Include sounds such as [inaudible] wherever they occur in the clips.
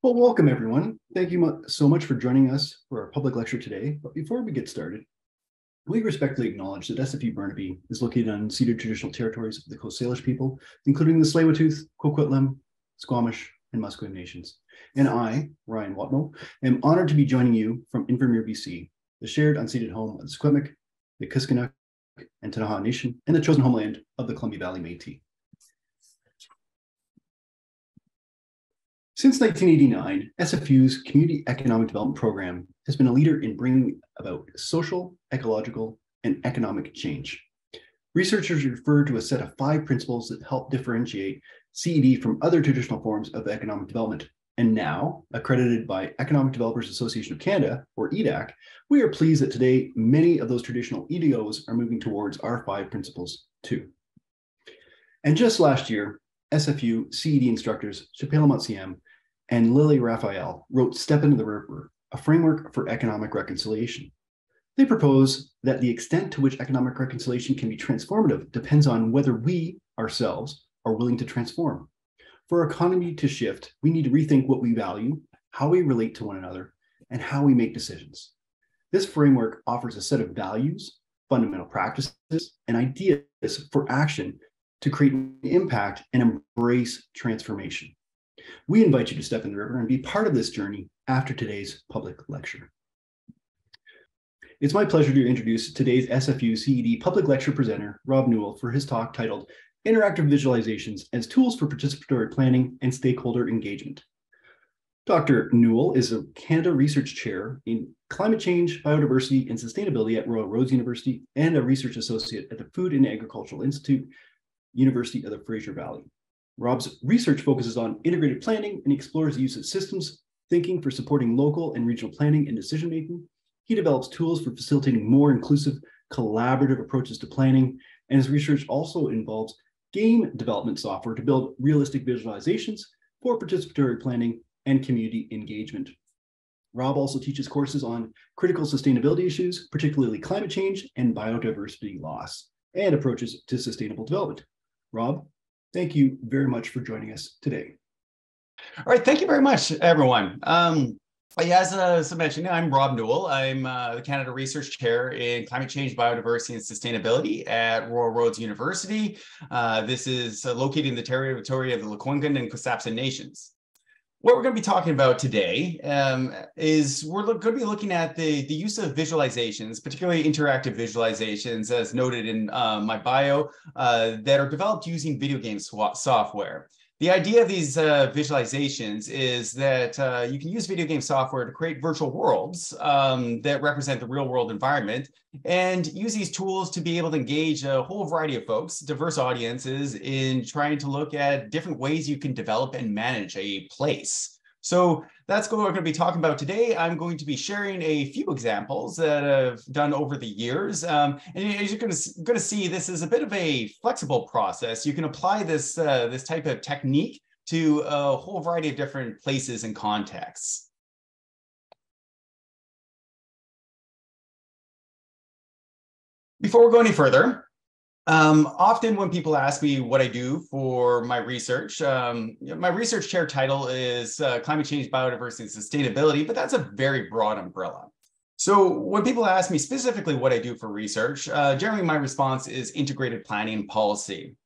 Well, welcome everyone. Thank you so much for joining us for our public lecture today. But before we get started, we respectfully acknowledge that SFU Burnaby is located on ceded traditional territories of the Coast Salish people, including the Tsleil-Waututh, Coquitlam, Squamish, and Musqueam nations. And I, Ryan Watmo, am honored to be joining you from Invermere, BC, the shared unceded home of the Secwepemc, the Kuskanak, and Ktunaxa Nation, and the chosen homeland of the Columbia Valley Métis. Since 1989, SFU's Community Economic Development Program has been a leader in bringing about social, ecological, and economic change. Researchers refer to a set of five principles that help differentiate CED from other traditional forms of economic development. And now, accredited by Economic Developers Association of Canada, or EDAC, we are pleased that today many of those traditional EDOs are moving towards our five principles too. And just last year, SFU CED instructors Shapela Motsiem and Lily Raphael wrote Step into the River, a framework for economic reconciliation. They propose that the extent to which economic reconciliation can be transformative depends on whether we ourselves are willing to transform. For our economy to shift, we need to rethink what we value, how we relate to one another, and how we make decisions. This framework offers a set of values, fundamental practices, and ideas for action to create impact and embrace transformation. We invite you to step in the river and be part of this journey after today's public lecture. It's my pleasure to introduce today's SFU CED public lecture presenter, Rob Newell, for his talk titled Interactive Visualizations as Tools for Participatory Planning and Stakeholder Engagement. Dr. Newell is a Canada Research Chair in Climate Change, Biodiversity, and Sustainability at Royal Roads University and a Research Associate at the Food and Agricultural Institute, University of the Fraser Valley. Rob's research focuses on integrated planning and explores the use of systems thinking for supporting local and regional planning and decision making. He develops tools for facilitating more inclusive, collaborative approaches to planning, and his research also involves game development software to build realistic visualizations for participatory planning and community engagement. Rob also teaches courses on critical sustainability issues, particularly climate change and biodiversity loss, and approaches to sustainable development. Rob, Thank you very much for joining us today. All right, thank you very much, everyone. Um, as, uh, as I mentioned, I'm Rob Newell. I'm uh, the Canada Research Chair in Climate Change, Biodiversity, and Sustainability at Royal Roads University. Uh, this is uh, located in the territory of the Lekwungen and Xwsepsum Nations what we're going to be talking about today um, is we're going to be looking at the, the use of visualizations, particularly interactive visualizations, as noted in uh, my bio, uh, that are developed using video game software. The idea of these uh, visualizations is that uh, you can use video game software to create virtual worlds um, that represent the real world environment and use these tools to be able to engage a whole variety of folks, diverse audiences in trying to look at different ways you can develop and manage a place. So that's what we're going to be talking about today. I'm going to be sharing a few examples that I've done over the years. Um, and as you're going to, going to see, this is a bit of a flexible process. You can apply this, uh, this type of technique to a whole variety of different places and contexts. Before we go any further, um, often when people ask me what I do for my research, um, my research chair title is uh, climate change, biodiversity, and sustainability, but that's a very broad umbrella. So when people ask me specifically what I do for research, uh, generally my response is integrated planning and policy.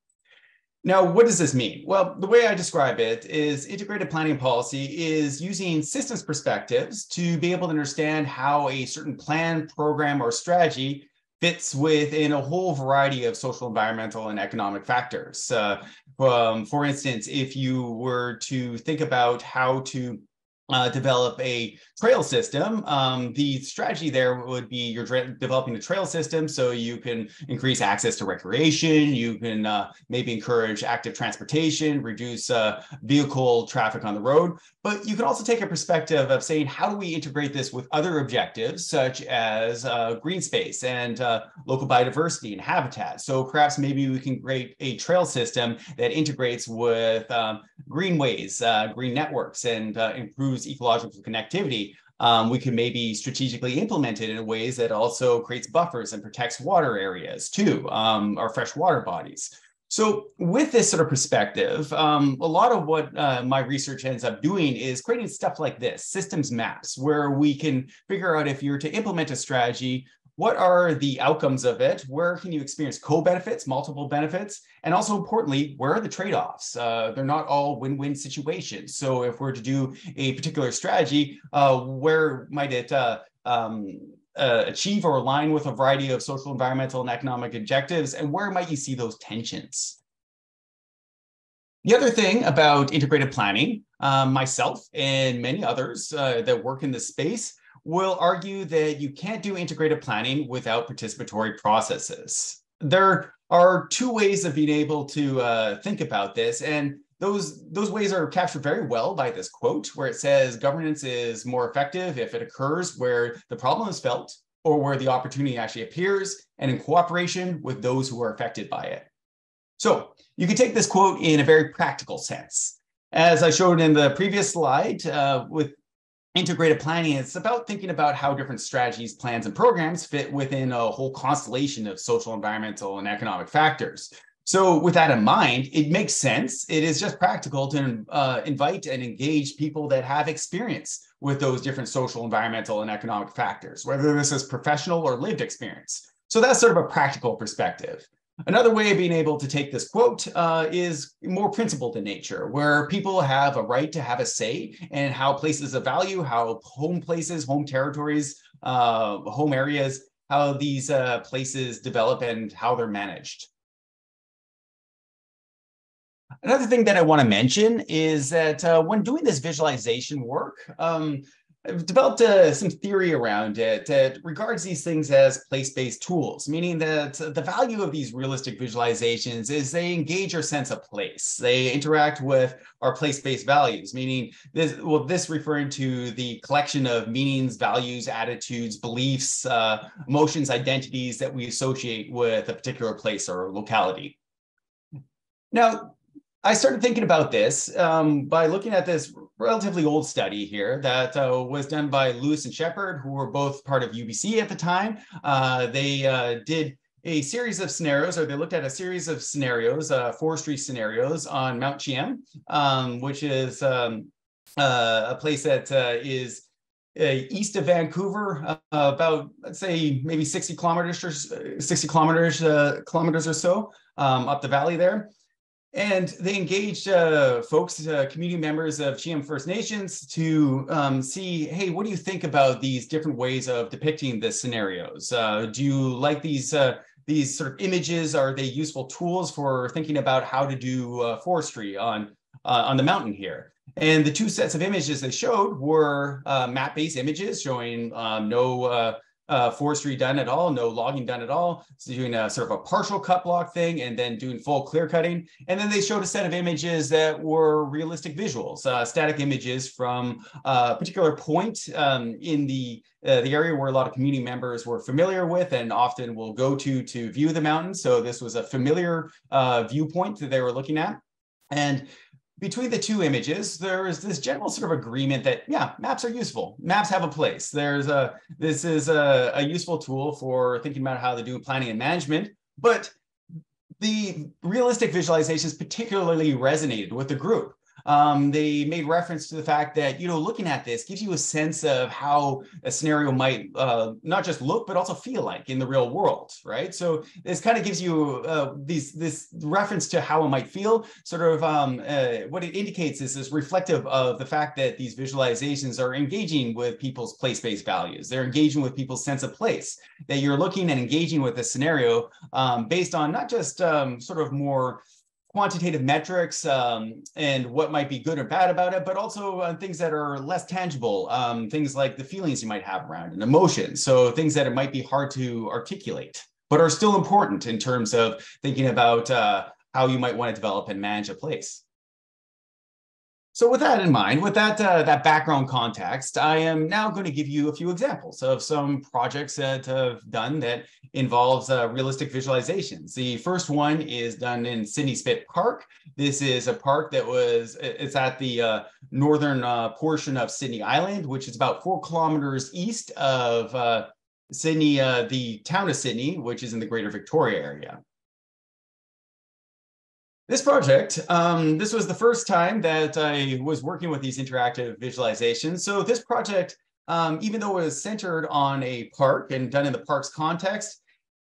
Now, what does this mean? Well, the way I describe it is integrated planning policy is using systems perspectives to be able to understand how a certain plan, program, or strategy fits within a whole variety of social, environmental, and economic factors. Uh, um, for instance, if you were to think about how to uh, develop a trail system. Um, the strategy there would be you're developing a trail system so you can increase access to recreation, you can uh, maybe encourage active transportation, reduce uh, vehicle traffic on the road. But you can also take a perspective of saying, how do we integrate this with other objectives such as uh, green space and uh, local biodiversity and habitat? So perhaps maybe we can create a trail system that integrates with um, greenways, uh, green networks, and improves ecological connectivity, um, we can maybe strategically implement it in ways that also creates buffers and protects water areas too, um, our freshwater bodies. So, with this sort of perspective, um, a lot of what uh, my research ends up doing is creating stuff like this systems maps, where we can figure out if you're to implement a strategy, what are the outcomes of it? Where can you experience co benefits, multiple benefits? And also importantly, where are the trade offs? Uh, they're not all win win situations. So, if we're to do a particular strategy, uh, where might it uh, um, uh, achieve or align with a variety of social, environmental, and economic objectives? And where might you see those tensions? The other thing about integrated planning, um, myself and many others uh, that work in this space will argue that you can't do integrated planning without participatory processes. There are two ways of being able to uh, think about this, and those those ways are captured very well by this quote where it says governance is more effective if it occurs where the problem is felt or where the opportunity actually appears and in cooperation with those who are affected by it so you can take this quote in a very practical sense as i showed in the previous slide uh, with integrated planning it's about thinking about how different strategies plans and programs fit within a whole constellation of social environmental and economic factors so, with that in mind, it makes sense. It is just practical to uh, invite and engage people that have experience with those different social, environmental, and economic factors, whether this is professional or lived experience. So, that's sort of a practical perspective. Another way of being able to take this quote uh, is more principled in nature, where people have a right to have a say in how places of value, how home places, home territories, uh, home areas, how these uh, places develop and how they're managed. Another thing that I want to mention is that uh, when doing this visualization work, um, I've developed uh, some theory around it that regards these things as place-based tools, meaning that the value of these realistic visualizations is they engage our sense of place. They interact with our place-based values, meaning this, well, this referring to the collection of meanings, values, attitudes, beliefs, uh, emotions, identities that we associate with a particular place or locality. Now, I started thinking about this um, by looking at this relatively old study here that uh, was done by Lewis and Sheppard, who were both part of UBC at the time. Uh, they uh, did a series of scenarios, or they looked at a series of scenarios, uh, forestry scenarios on Mount Cheam, um, which is um, uh, a place that uh, is east of Vancouver, about let's say maybe 60 kilometers or 60 kilometers kilometers or so um, up the valley there. And they engaged uh, folks, uh, community members of Cheam First Nations to um, see, hey, what do you think about these different ways of depicting the scenarios? Uh, do you like these uh, these sort of images? Are they useful tools for thinking about how to do uh, forestry on uh, on the mountain here? And the two sets of images they showed were map-based images showing um, no uh, forestry done at all, no logging done at all. So doing a sort of a partial cut block thing and then doing full clear cutting. And then they showed a set of images that were realistic visuals, uh, static images from a particular point um, in the uh, the area where a lot of community members were familiar with and often will go to to view the mountain. So this was a familiar uh, viewpoint that they were looking at. And between the two images, there is this general sort of agreement that yeah, maps are useful. Maps have a place. There's a this is a, a useful tool for thinking about how to do planning and management, but the realistic visualizations particularly resonated with the group um, they made reference to the fact that you know looking at this gives you a sense of how a scenario might uh, not just look but also feel like in the real world right? So this kind of gives you uh, these this reference to how it might feel sort of um, uh, what it indicates is is reflective of the fact that these visualizations are engaging with people's place-based values. They're engaging with people's sense of place that you're looking and engaging with a scenario um, based on not just um, sort of more quantitative metrics um, and what might be good or bad about it, but also uh, things that are less tangible, um, things like the feelings you might have around and emotions. So things that it might be hard to articulate, but are still important in terms of thinking about uh, how you might want to develop and manage a place. So with that in mind, with that, uh, that background context, I am now going to give you a few examples of some projects that I've done that involves uh, realistic visualizations. The first one is done in Sidney Spit Park. This is a park that was, it's at the uh, northern uh, portion of Sidney Island, which is about four kilometers east of uh, Sidney, uh, the town of Sidney, which is in the greater Victoria area. This project, um, this was the first time that I was working with these interactive visualizations. So this project, um, even though it was centered on a park and done in the park's context,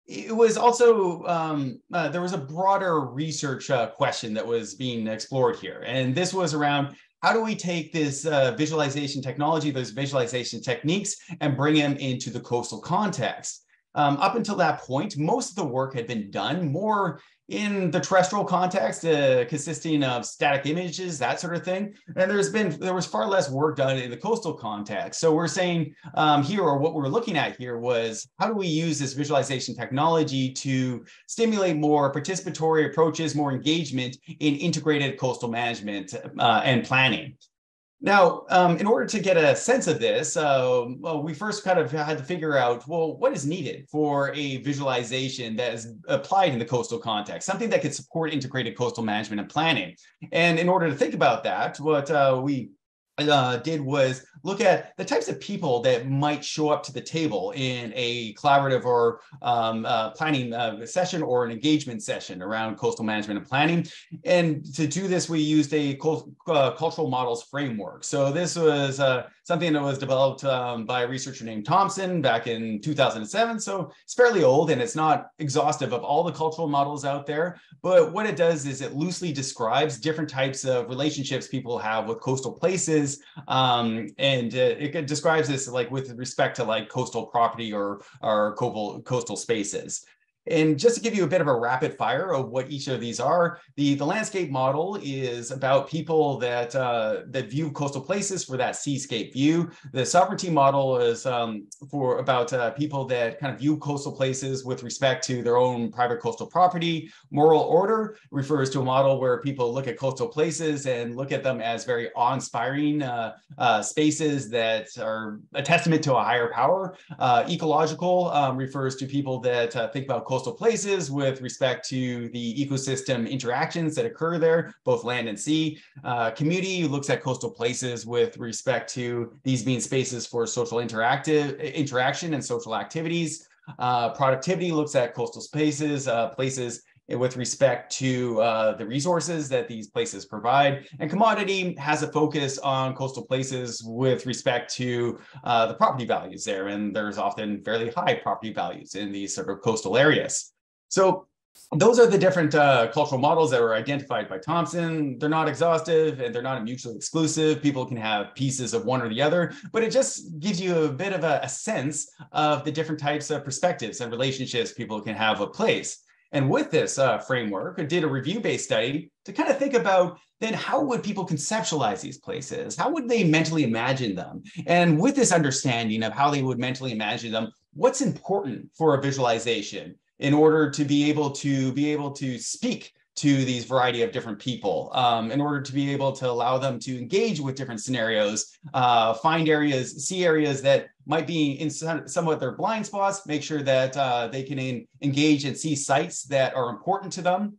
it was also um, uh, there was a broader research uh, question that was being explored here, and this was around how do we take this uh, visualization technology, those visualization techniques, and bring them into the coastal context. Um, up until that point, most of the work had been done more in the terrestrial context, uh, consisting of static images, that sort of thing. And there's been, there was far less work done in the coastal context. So we're saying um, here, or what we're looking at here was how do we use this visualization technology to stimulate more participatory approaches, more engagement in integrated coastal management uh, and planning. Now, um, in order to get a sense of this, uh, well, we first kind of had to figure out, well, what is needed for a visualization that is applied in the coastal context, something that could support integrated coastal management and planning. And in order to think about that, what uh, we uh, did was look at the types of people that might show up to the table in a collaborative or um, uh, planning uh, session or an engagement session around coastal management and planning. And to do this, we used a uh, cultural models framework. So this was uh, something that was developed um, by a researcher named Thompson back in 2007. So it's fairly old and it's not exhaustive of all the cultural models out there. But what it does is it loosely describes different types of relationships people have with coastal places um, and uh, it describes this like with respect to like coastal property or or coastal coastal spaces. And just to give you a bit of a rapid fire of what each of these are, the, the landscape model is about people that uh, that view coastal places for that seascape view. The sovereignty model is um, for about uh, people that kind of view coastal places with respect to their own private coastal property. Moral order refers to a model where people look at coastal places and look at them as very awe-inspiring uh, uh spaces that are a testament to a higher power. Uh, ecological um, refers to people that uh, think about coastal places with respect to the ecosystem interactions that occur there, both land and sea. Uh, community looks at coastal places with respect to these being spaces for social interactive interaction and social activities. Uh, productivity looks at coastal spaces, uh, places with respect to uh, the resources that these places provide. And commodity has a focus on coastal places with respect to uh, the property values there. And there's often fairly high property values in these sort of coastal areas. So those are the different uh, cultural models that were identified by Thompson. They're not exhaustive and they're not mutually exclusive. People can have pieces of one or the other, but it just gives you a bit of a, a sense of the different types of perspectives and relationships people can have with place. And with this uh, framework, I did a review-based study to kind of think about then how would people conceptualize these places? How would they mentally imagine them? And with this understanding of how they would mentally imagine them, what's important for a visualization in order to be able to be able to speak to these variety of different people um, in order to be able to allow them to engage with different scenarios, uh, find areas, see areas that might be in somewhat their blind spots, make sure that uh, they can in, engage and see sites that are important to them.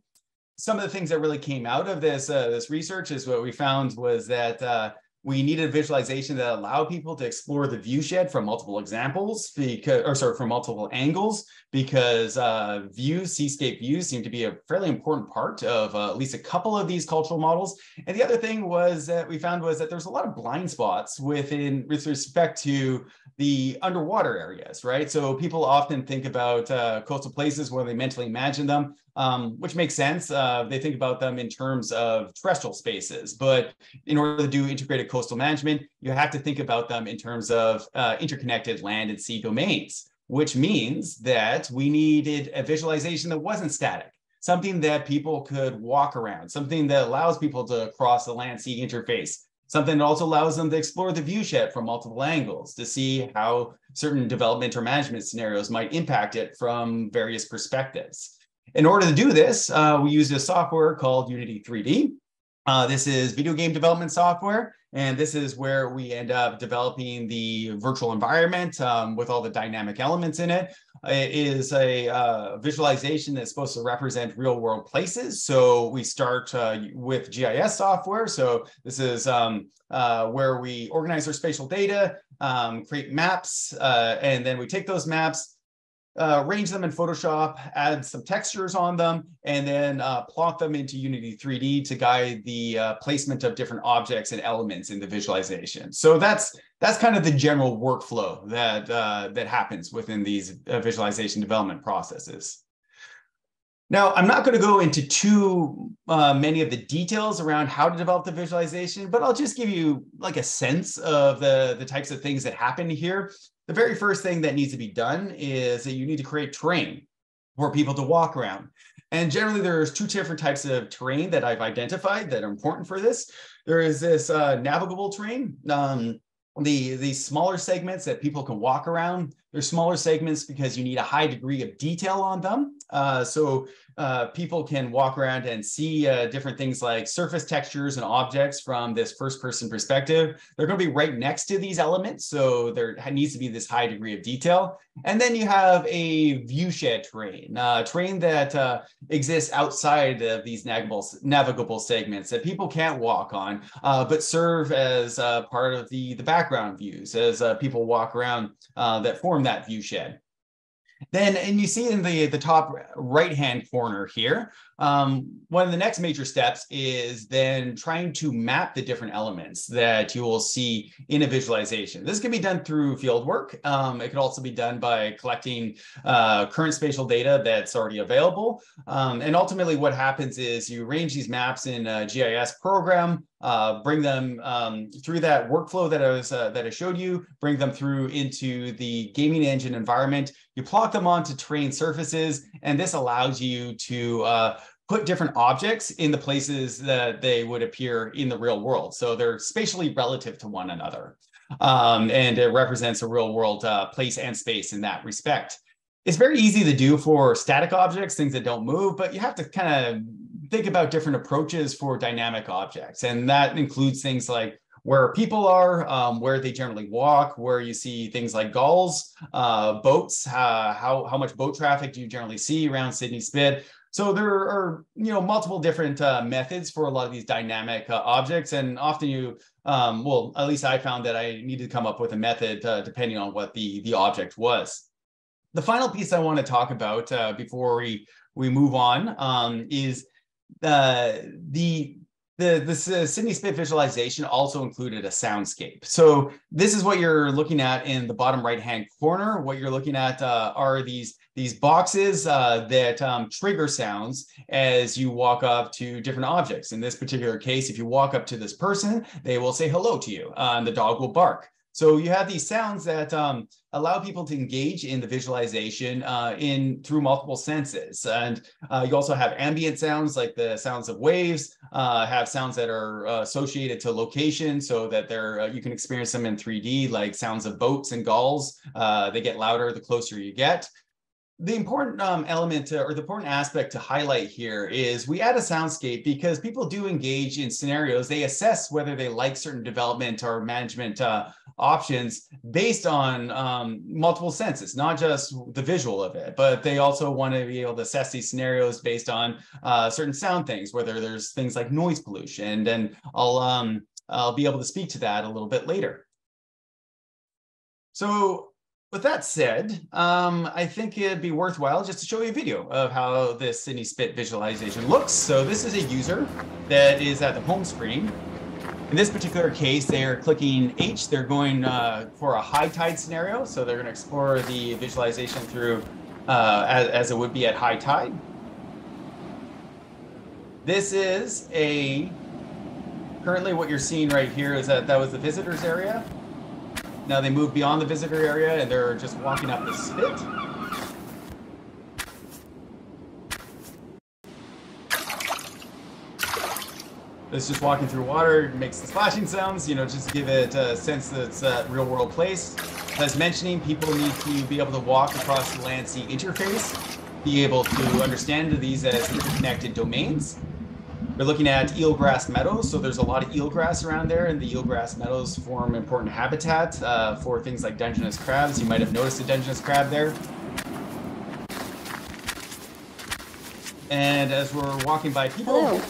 Some of the things that really came out of this uh, this research is what we found was that uh, we needed a visualization that allowed people to explore the viewshed from multiple examples because, or sorry, from multiple angles, because uh, views, seascape views seem to be a fairly important part of uh, at least a couple of these cultural models. And the other thing was that we found was that there's a lot of blind spots within with respect to the underwater areas, right? So people often think about uh, coastal places where they mentally imagine them, um, which makes sense. Uh, they think about them in terms of terrestrial spaces, but in order to do integrated coastal management, you have to think about them in terms of uh, interconnected land and sea domains, which means that we needed a visualization that wasn't static, something that people could walk around, something that allows people to cross the land sea interface, something that also allows them to explore the viewshed from multiple angles to see how certain development or management scenarios might impact it from various perspectives. In order to do this, uh, we used a software called Unity 3D. Uh, this is video game development software, and this is where we end up developing the virtual environment um, with all the dynamic elements in it. It is a uh, visualization that's supposed to represent real world places. So we start uh, with GIS software. So this is um, uh, where we organize our spatial data, um, create maps, uh, and then we take those maps, uh, arrange them in Photoshop, add some textures on them, and then uh, plot them into Unity 3D to guide the uh, placement of different objects and elements in the visualization. So that's that's kind of the general workflow that uh, that happens within these uh, visualization development processes. Now, I'm not going to go into too uh, many of the details around how to develop the visualization, but I'll just give you like a sense of the, the types of things that happen here. The very first thing that needs to be done is that you need to create terrain for people to walk around. And generally, there's two different types of terrain that I've identified that are important for this. There is this uh, navigable terrain. Um, the the smaller segments that people can walk around they're smaller segments because you need a high degree of detail on them uh, so uh, people can walk around and see uh, different things like surface textures and objects from this first person perspective. They're going to be right next to these elements. So there needs to be this high degree of detail. And then you have a viewshed terrain, uh, terrain that uh, exists outside of these navigable, navigable segments that people can't walk on, uh, but serve as part of the, the background views as people walk around that form that viewshed. Then, and you see in the, the top right-hand corner here, um, one of the next major steps is then trying to map the different elements that you will see in a visualization. This can be done through field work. Um, it could also be done by collecting uh, current spatial data that's already available. Um, and ultimately what happens is you arrange these maps in a GIS program, uh, bring them um, through that workflow that I was uh, that I showed you, bring them through into the gaming engine environment. You plot them onto terrain surfaces, and this allows you to uh, put different objects in the places that they would appear in the real world. So they're spatially relative to one another. Um, and it represents a real world uh, place and space in that respect. It's very easy to do for static objects, things that don't move, but you have to kind of think about different approaches for dynamic objects. And that includes things like where people are, um, where they generally walk, where you see things like gulls, uh, boats, uh, how, how much boat traffic do you generally see around Sidney Spit, so there are, you know, multiple different uh, methods for a lot of these dynamic uh, objects, and often you, um, well, at least I found that I needed to come up with a method uh, depending on what the the object was. The final piece I want to talk about uh, before we we move on um, is uh, the the this uh, Sidney Spit visualization also included a soundscape. So this is what you're looking at in the bottom right hand corner. What you're looking at uh, are these these boxes uh, that um, trigger sounds as you walk up to different objects. In this particular case, if you walk up to this person, they will say hello to you, uh, and the dog will bark. So you have these sounds that um, allow people to engage in the visualization uh, in through multiple senses. And uh, you also have ambient sounds like the sounds of waves, uh, have sounds that are uh, associated to location so that they're, uh, you can experience them in 3D, like sounds of boats and gulls. Uh, they get louder the closer you get the important um, element to, or the important aspect to highlight here is we add a soundscape because people do engage in scenarios. They assess whether they like certain development or management uh, options based on um, multiple senses, not just the visual of it, but they also want to be able to assess these scenarios based on uh, certain sound things, whether there's things like noise pollution. And I'll, um, I'll be able to speak to that a little bit later. So with that said, um, I think it'd be worthwhile just to show you a video of how this Sidney Spit visualization looks. So this is a user that is at the home screen. In this particular case, they're clicking H. They're going uh, for a high tide scenario. So they're going to explore the visualization through uh, as, as it would be at high tide. This is a, currently what you're seeing right here is that that was the visitors area. Now they move beyond the visitor area and they're just walking up the spit. It's just walking through water, makes the splashing sounds, you know, just to give it a sense that it's a real world place. As mentioning, people need to be able to walk across the land sea interface, be able to understand these as interconnected domains, we're looking at eelgrass meadows, so there's a lot of eelgrass around there, and the eelgrass meadows form important habitat uh, for things like Dungeness crabs. You might have noticed a Dungeness crab there. And as we're walking by people, hello.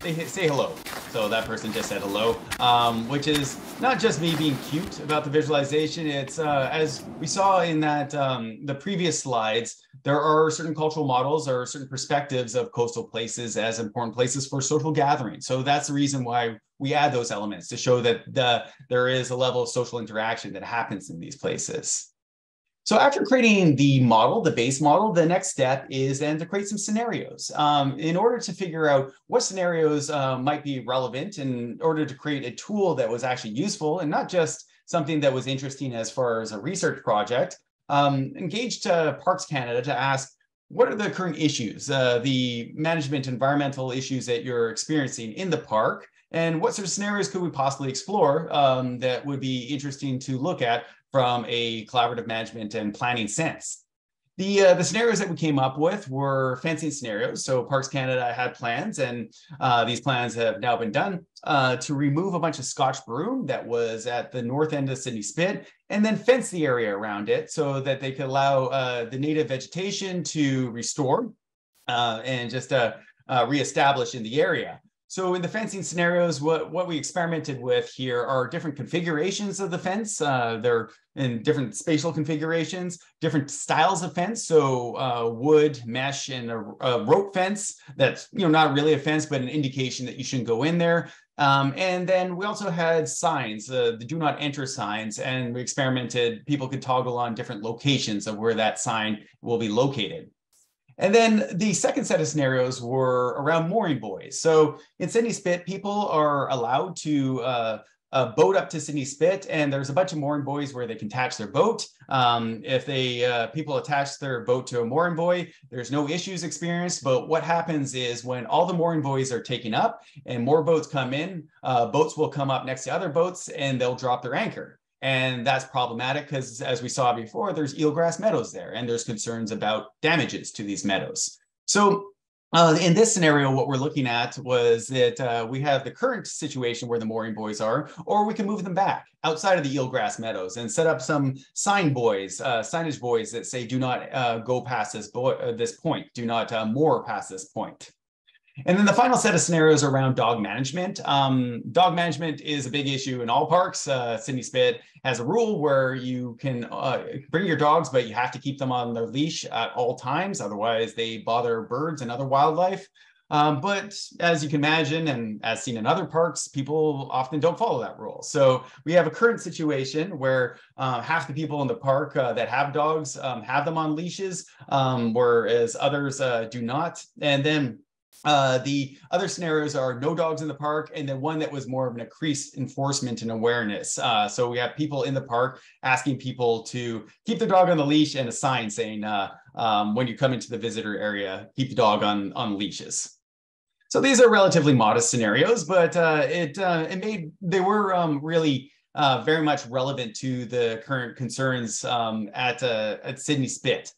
they say hello. So that person just said hello, um, which is not just me being cute about the visualization. It's uh, as we saw in that um, the previous slides, there are certain cultural models or certain perspectives of coastal places as important places for social gathering. So that's the reason why we add those elements to show that the, there is a level of social interaction that happens in these places. So after creating the model, the base model, the next step is then to create some scenarios um, in order to figure out what scenarios uh, might be relevant in order to create a tool that was actually useful and not just something that was interesting as far as a research project. Um, engaged uh, Parks Canada to ask, what are the current issues, uh, the management environmental issues that you're experiencing in the park? And what sort of scenarios could we possibly explore um, that would be interesting to look at from a collaborative management and planning sense. The, uh, the scenarios that we came up with were fencing scenarios. So Parks Canada had plans, and uh, these plans have now been done uh, to remove a bunch of Scotch broom that was at the north end of Sidney Spit, and then fence the area around it so that they could allow uh, the native vegetation to restore uh, and just uh, reestablish in the area. So in the fencing scenarios, what, what we experimented with here are different configurations of the fence. Uh, they're in different spatial configurations, different styles of fence. So uh, wood, mesh, and a, a, rope fence that's you know not really a fence, but an indication that you shouldn't go in there. Um, and then we also had signs, uh, the do not enter signs, and we experimented, people could toggle on different locations of where that sign will be located. And then the second set of scenarios were around mooring buoys. So in Sidney Spit, people are allowed to uh, uh, boat up to Sidney Spit, and there's a bunch of mooring buoys where they can attach their boat. Um, if they uh, people attach their boat to a mooring buoy, there's no issues experienced. But what happens is when all the mooring buoys are taken up and more boats come in, uh, boats will come up next to other boats and they'll drop their anchor. And that's problematic because, as we saw before, there's eelgrass meadows there, and there's concerns about damages to these meadows. So, uh, in this scenario, what we're looking at was that uh, we have the current situation where the mooring buoys are, or we can move them back outside of the eelgrass meadows and set up some sign buoys, uh, signage buoys that say, do not uh, go past this, uh, this point, do not uh, moor past this point. And then the final set of scenarios around dog management. Um, dog management is a big issue in all parks. Uh, Sidney Spit has a rule where you can uh, bring your dogs, but you have to keep them on their leash at all times. Otherwise, they bother birds and other wildlife. Um, but as you can imagine, and as seen in other parks, people often don't follow that rule. So we have a current situation where uh, half the people in the park uh, that have dogs um, have them on leashes, um, whereas others uh, do not. And then uh, the other scenarios are no dogs in the park, and then one that was more of an increased enforcement and awareness. Uh, so we have people in the park asking people to keep the dog on the leash and a sign saying, uh, um, when you come into the visitor area, keep the dog on, on leashes. So these are relatively modest scenarios, but uh, it, uh, it made, they were um, really uh, very much relevant to the current concerns um, at, at Sidney Spit.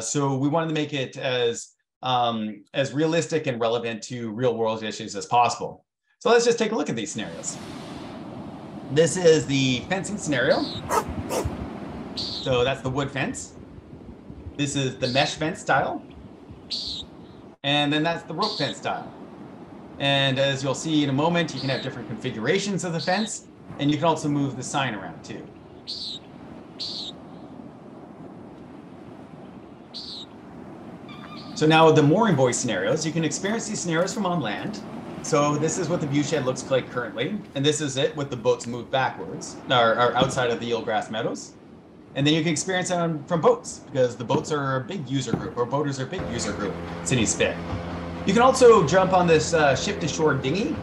so we wanted to make it as um, as realistic and relevant to real world issues as possible. So let's just take a look at these scenarios. This is the fencing scenario. So that's the wood fence. This is the mesh fence style. And then that's the rope fence style. And as you'll see in a moment, you can have different configurations of the fence, and you can also move the sign around too. So now the mooring buoy scenarios, you can experience these scenarios from on land. So this is what the view shed looks like currently. And this is it with the boats moved backwards, or, or outside of the eelgrass meadows. And then you can experience them from boats because the boats are a big user group, or boaters are a big user group, Sidney Spit. You can also jump on this uh, ship to shore dinghy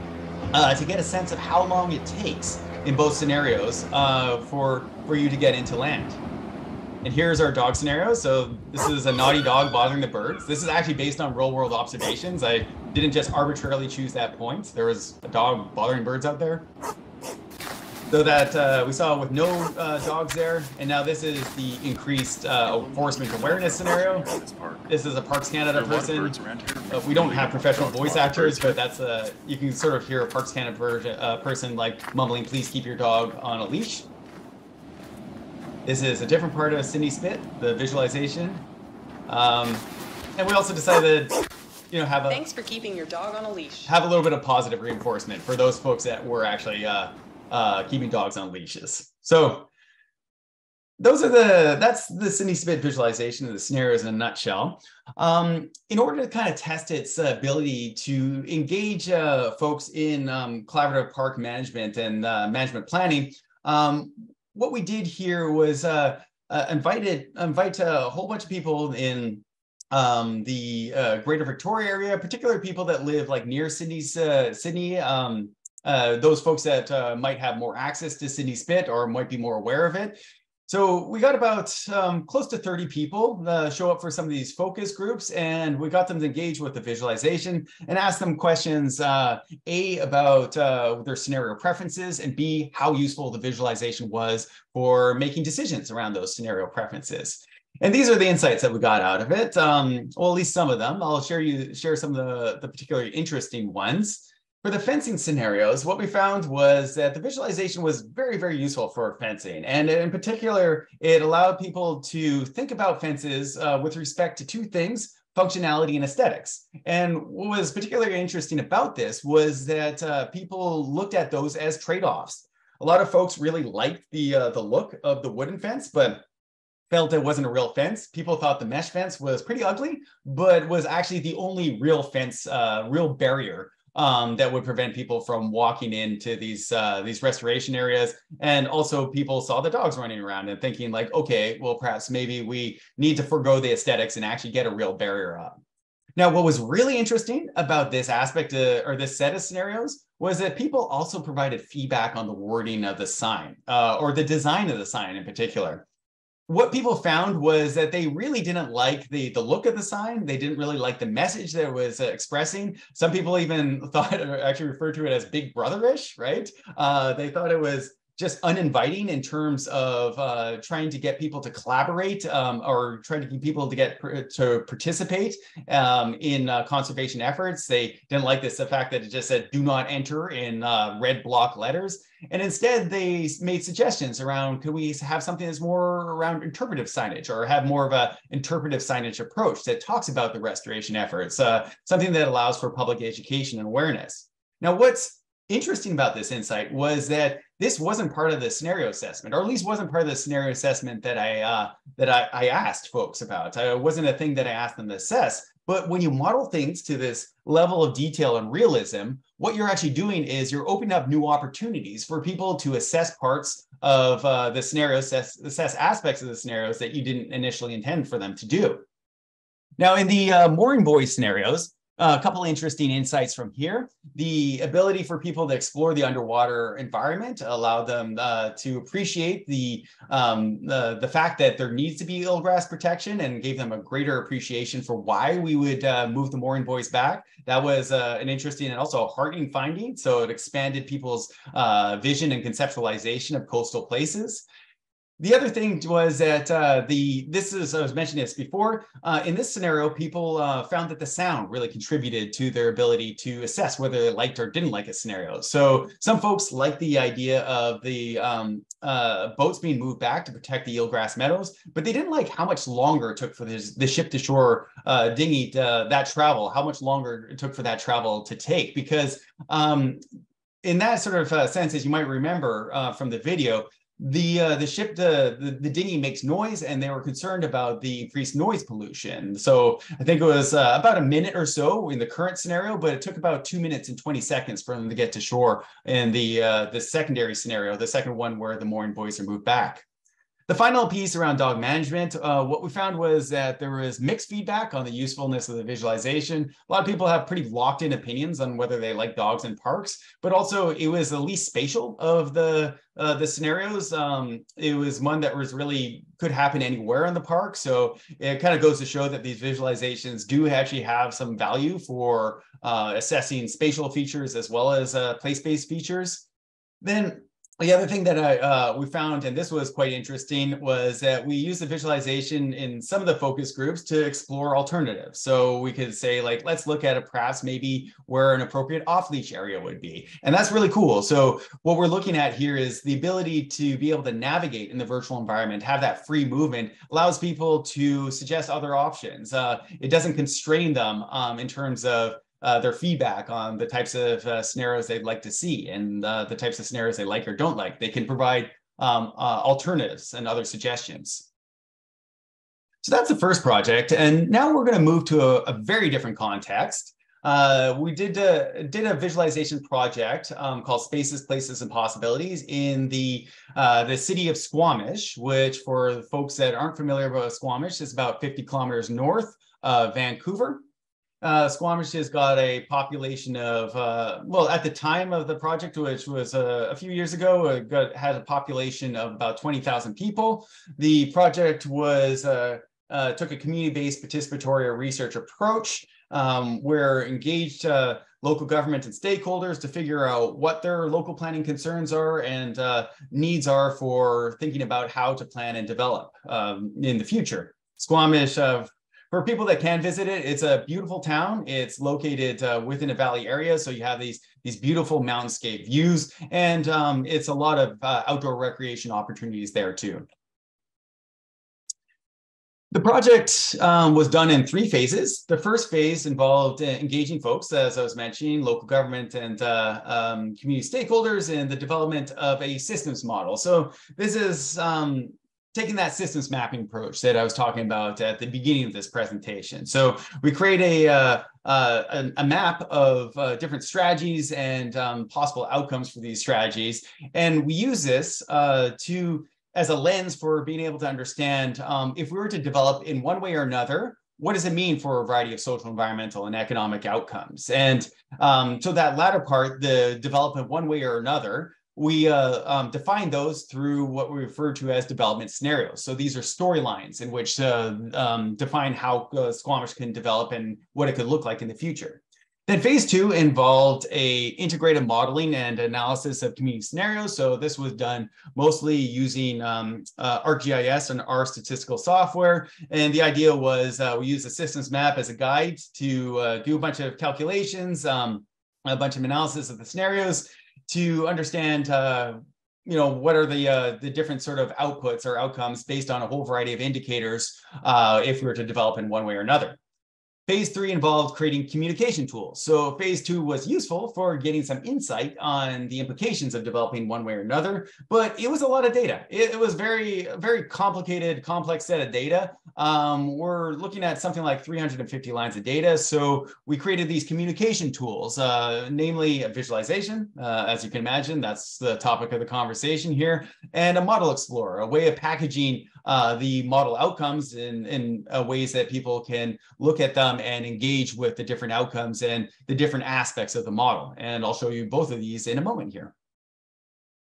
uh, to get a sense of how long it takes in both scenarios uh, for, for you to get into land. And here's our dog scenario. So this is a naughty dog bothering the birds. This is actually based on real world observations. I didn't just arbitrarily choose that point. There was a dog bothering birds out there. So that uh, we saw with no uh, dogs there. And now this is the increased uh, enforcement awareness scenario. This is a Parks Canada person. Uh, we don't have professional voice actors, but that's a, you can sort of hear a Parks Canada version, uh, person like mumbling, please keep your dog on a leash. This is a different part of Sidney Spit, the visualization. Um, and we also decided you know have a thanks for keeping your dog on a leash. Have a little bit of positive reinforcement for those folks that were actually uh, uh, keeping dogs on leashes. So those are the that's the Sidney Spit visualization of the scenarios in a nutshell. Um, in order to kind of test its ability to engage uh, folks in um, collaborative park management and uh, management planning, um, what we did here was uh, uh invited invite a whole bunch of people in um, the uh, Greater Victoria area, particularly people that live like near Sidney's uh, Sidney. Um, those folks that might have more access to Sidney Spit or might be more aware of it. So we got about um, close to 30 people uh, show up for some of these focus groups, and we got them to engage with the visualization and ask them questions, uh, A, about uh, their scenario preferences, and B, how useful the visualization was for making decisions around those scenario preferences. And these are the insights that we got out of it. Um, well, at least some of them. I'll share you share some of the, the particularly interesting ones. For the fencing scenarios, what we found was that the visualization was very, very useful for fencing. And in particular, it allowed people to think about fences uh, with respect to two things, functionality and aesthetics. And what was particularly interesting about this was that uh, people looked at those as trade-offs. A lot of folks really liked the, uh, the look of the wooden fence, but felt it wasn't a real fence. People thought the mesh fence was pretty ugly, but was actually the only real fence, uh, real barrier um, that would prevent people from walking into these uh, these restoration areas. And also, people saw the dogs running around and thinking like, okay, well, perhaps maybe we need to forego the aesthetics and actually get a real barrier up. Now, what was really interesting about this aspect of, or this set of scenarios was that people also provided feedback on the wording of the sign uh, or the design of the sign in particular what people found was that they really didn't like the the look of the sign. They didn't really like the message that it was uh, expressing. Some people even [laughs] thought, or actually referred to it as Big Brotherish, right? Uh, they thought it was just uninviting in terms of uh, trying to get people to collaborate um, or trying to get people to get to participate um, in uh, conservation efforts. They didn't like this the fact that it just said "do not enter" in uh, red block letters, and instead they made suggestions around could we have something that's more around interpretive signage or have more of a interpretive signage approach that talks about the restoration efforts, uh, something that allows for public education and awareness. Now, what's interesting about this insight was that this wasn't part of the scenario assessment, or at least wasn't part of the scenario assessment that I uh, that I, I asked folks about. It wasn't a thing that I asked them to assess. But when you model things to this level of detail and realism, what you're actually doing is you're opening up new opportunities for people to assess parts of uh, the scenario, assess, assess aspects of the scenarios that you didn't initially intend for them to do. Now, in the uh, mooring buoy scenarios, a couple interesting insights from here. The ability for people to explore the underwater environment allowed them uh, to appreciate the, um, the, the fact that there needs to be eelgrass protection and gave them a greater appreciation for why we would uh, move the mooring buoys back. That was uh, an interesting and also a heartening finding. So it expanded people's uh, vision and conceptualization of coastal places. The other thing was that uh, the this is I was mentioning this before. Uh, in this scenario, people uh, found that the sound really contributed to their ability to assess whether they liked or didn't like a scenario. So some folks liked the idea of the um, uh, boats being moved back to protect the eelgrass meadows, but they didn't like how much longer it took for this, the ship to shore uh, dinghy to, uh, that travel. How much longer it took for that travel to take because. Um, in that sort of sense, as you might remember from the video, the uh, the ship the, the, the dinghy makes noise and they were concerned about the increased noise pollution. So i think it was uh, about a minute or so in the current scenario but it took about two minutes and 20 seconds for them to get to shore in the uh, the secondary scenario the second one where the mooring buoys are moved back the final piece around dog management, uh, what we found was that there was mixed feedback on the usefulness of the visualization. A lot of people have pretty locked in opinions on whether they like dogs in parks, but also it was the least spatial of the uh, the scenarios. Um, it was one that was really could happen anywhere in the park. So it kind of goes to show that these visualizations do actually have some value for uh, assessing spatial features as well as uh, place-based features. Then the other thing that I, uh, we found, and this was quite interesting, was that we use the visualization in some of the focus groups to explore alternatives. So we could say, like, let's look at a perhaps maybe where an appropriate off-leash area would be. And that's really cool. So what we're looking at here is the ability to be able to navigate in the virtual environment, have that free movement, allows people to suggest other options. Uh, it doesn't constrain them um, in terms of uh, their feedback on the types of uh, scenarios they'd like to see and uh, the types of scenarios they like or don't like. They can provide um, uh, alternatives and other suggestions. So that's the first project. And now we're going to move to a, a, very different context. Uh, we did a, did a visualization project um, called Spaces, Places, and Possibilities in the, uh, the city of Squamish, which for folks that aren't familiar with Squamish is about 50 kilometers north of Vancouver. Uh, Squamish has got a population of, uh, well, at the time of the project, which was uh, a few years ago, it got, had a population of about 20,000 people. The project was uh, uh, took a community-based participatory research approach um, where engaged uh, local government and stakeholders to figure out what their local planning concerns are and needs are for thinking about how to plan and develop um, in the future. Squamish, for people that can visit it, it's a beautiful town. It's located uh, within a valley area, so you have these these beautiful mountainscape views, and um, it's a lot of uh, outdoor recreation opportunities there too. The project um, was done in three phases. The first phase involved uh, engaging folks, as I was mentioning, local government and uh, um, community stakeholders in the development of a systems model. So this is um, taking that systems mapping approach that I was talking about at the beginning of this presentation. So we create a, uh, uh, a, map of uh, different strategies and um, possible outcomes for these strategies. And we use this uh, to as a lens for being able to understand um, if we were to develop in one way or another, what does it mean for a variety of social, environmental, and economic outcomes? And um, so that latter part, the development one way or another, we uh, um, define those through what we refer to as development scenarios. So these are storylines in which uh, um, define how uh, Squamish can develop and what it could look like in the future. Then phase two involved a integrated modeling and analysis of community scenarios. So this was done mostly using um, uh, ArcGIS and R statistical software. And the idea was uh, we use a systems map as a guide to uh, do a bunch of calculations, um, a bunch of analysis of the scenarios, to understand uh, you know what are the uh, the different sort of outputs or outcomes based on a whole variety of indicators uh, if we were to develop in one way or another Phase three involved creating communication tools. So phase two was useful for getting some insight on the implications of developing one way or another, but it was a lot of data. It, it was very, very complicated, complex set of data. Um, we're looking at something like 350 lines of data. So we created these communication tools, uh, namely a visualization, uh, as you can imagine, that's the topic of the conversation here, and a model explorer, a way of packaging uh, the model outcomes in, in uh, ways that people can look at them and engage with the different outcomes and the different aspects of the model. And I'll show you both of these in a moment here.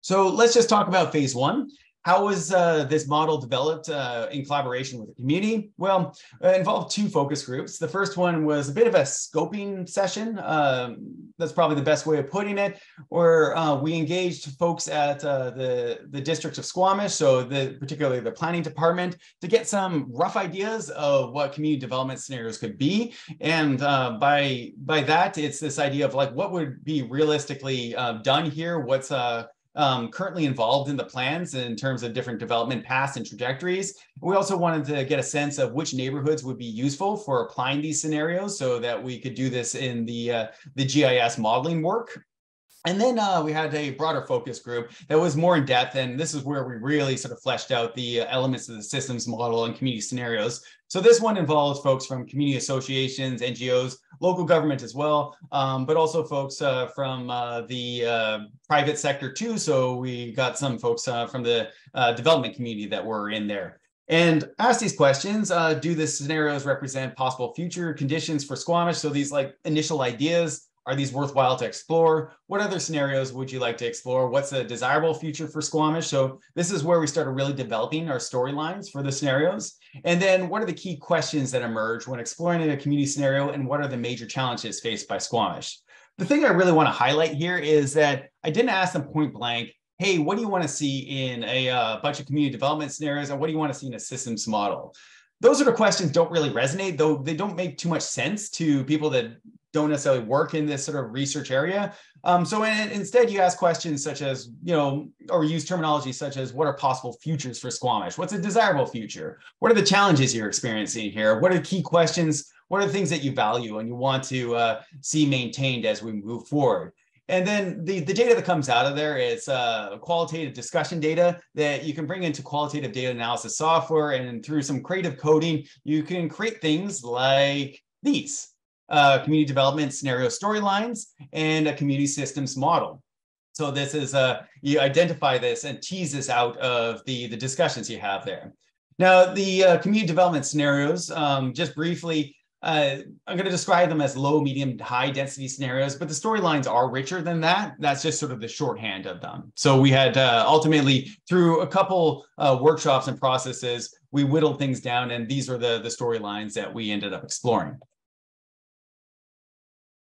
So let's just talk about phase one. How was uh, this model developed uh, in collaboration with the community? Well, it involved two focus groups. The first one was a bit of a scoping session. Um, that's probably the best way of putting it, where uh, we engaged folks at uh, the, the districts of Squamish, so the, particularly the planning department, to get some rough ideas of what community development scenarios could be. And uh, by, by that, it's this idea of like what would be realistically uh, done here, what's um, currently involved in the plans in terms of different development paths and trajectories. We also wanted to get a sense of which neighborhoods would be useful for applying these scenarios so that we could do this in the, uh, the GIS modeling work. And then uh, we had a broader focus group that was more in depth, and this is where we really sort of fleshed out the uh, elements of the systems model and community scenarios. So this one involves folks from community associations, NGOs, local government as well, um, but also folks uh, from uh, the uh, private sector too. So we got some folks uh, from the development community that were in there. And ask these questions, do the scenarios represent possible future conditions for Squamish? So these like initial ideas, are these worthwhile to explore? What other scenarios would you like to explore? What's a desirable future for Squamish? So this is where we started really developing our storylines for the scenarios. And then what are the key questions that emerge when exploring a community scenario and what are the major challenges faced by Squamish? The thing I really want to highlight here is that I didn't ask them point blank, hey, what do you want to see in a uh, bunch of community development scenarios, and what do you want to see in a systems model? Those sort of questions don't really resonate, though they don't make too much sense to people that don't necessarily work in this sort of research area. Um, so in, instead, you ask questions such as, you know, or use terminology such as, what are possible futures for Squamish? What's a desirable future? What are the challenges you're experiencing here? What are key questions? What are the things that you value and you want to uh, see maintained as we move forward? And then the, the data that comes out of there is uh, qualitative discussion data that you can bring into qualitative data analysis software. And through some creative coding, you can create things like these uh, community development scenario storylines and a community systems model. So this is, uh, you identify this and tease this out of the, the discussions you have there. Now, the uh, community development scenarios, um, just briefly, uh, I'm going to describe them as low, medium, high density scenarios, but the storylines are richer than that. That's just sort of the shorthand of them. So we had uh, ultimately through a couple uh, workshops and processes, we whittled things down, and these are the, the storylines that we ended up exploring.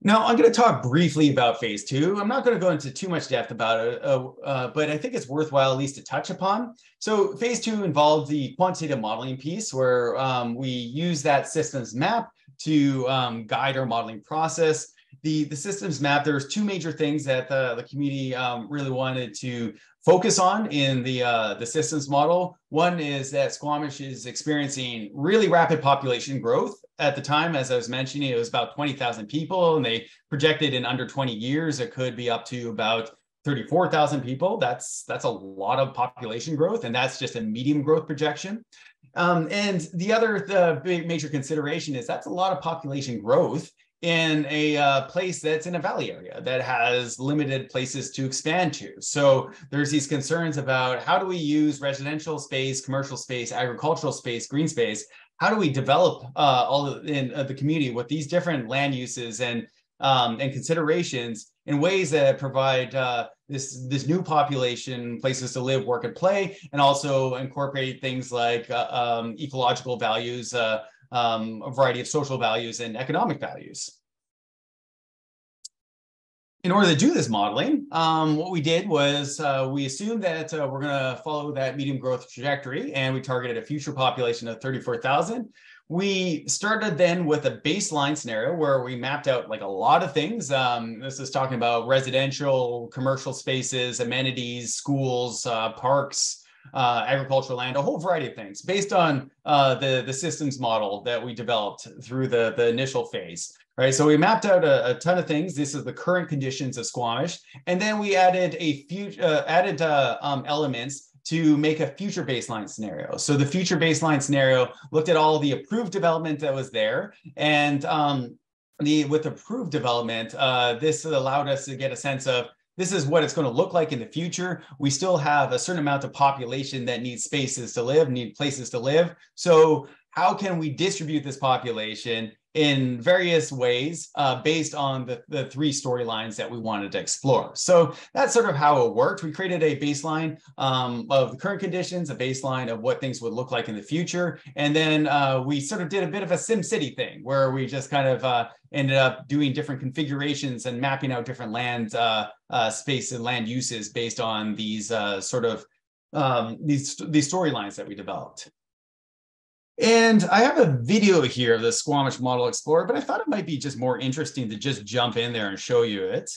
Now, I'm going to talk briefly about phase two. I'm not going to go into too much depth about it, uh, uh, but I think it's worthwhile at least to touch upon. So phase two involved the quantitative modeling piece where um, we use that systems map to um, guide our modeling process. The, the systems map, there's two major things that the, the community um, really wanted to focus on in the, uh, the systems model. One is that Squamish is experiencing really rapid population growth. At the time, as I was mentioning, it was about 20,000 people, and they projected in under 20 years, it could be up to about 34,000 people. That's that's a lot of population growth, and that's just a medium growth projection. Um, and the other the big major consideration is that's a lot of population growth in a uh, place that's in a valley area that has limited places to expand to. So there's these concerns about how do we use residential space, commercial space, agricultural space, green space? How do we develop uh, all of, in uh, the community with these different land uses and um, and considerations in ways that provide uh, this this new population places to live, work, and play, and also incorporate things like uh, um, ecological values, uh, um, a variety of social values, and economic values. In order to do this modeling, um, what we did was uh, we assumed that uh, we're going to follow that medium growth trajectory, and we targeted a future population of 34,000 we started then with a baseline scenario where we mapped out like a lot of things. Um, this is talking about residential, commercial spaces, amenities, schools, uh, parks, uh, agricultural land, a whole variety of things based on uh, the, the systems model that we developed through the, the initial phase. Right, so we mapped out a, a ton of things. This is the current conditions of Squamish, and then we added a few uh, added uh, um, elements to make a future baseline scenario. So the future baseline scenario looked at all the approved development that was there. And um, the with approved development, uh, this allowed us to get a sense of this is what it's going to look like in the future. We still have a certain amount of population that needs spaces to live, need places to live. So how can we distribute this population in various ways uh, based on the, the three storylines that we wanted to explore. So that's sort of how it worked. We created a baseline um, of the current conditions, a baseline of what things would look like in the future. And then uh, we sort of did a bit of a SimCity thing where we just kind of uh, ended up doing different configurations and mapping out different land uh, uh, space and land uses based on these uh, sort of um, these, these storylines that we developed. And I have a video here of the Squamish Model Explorer, but I thought it might be just more interesting to just jump in there and show you it.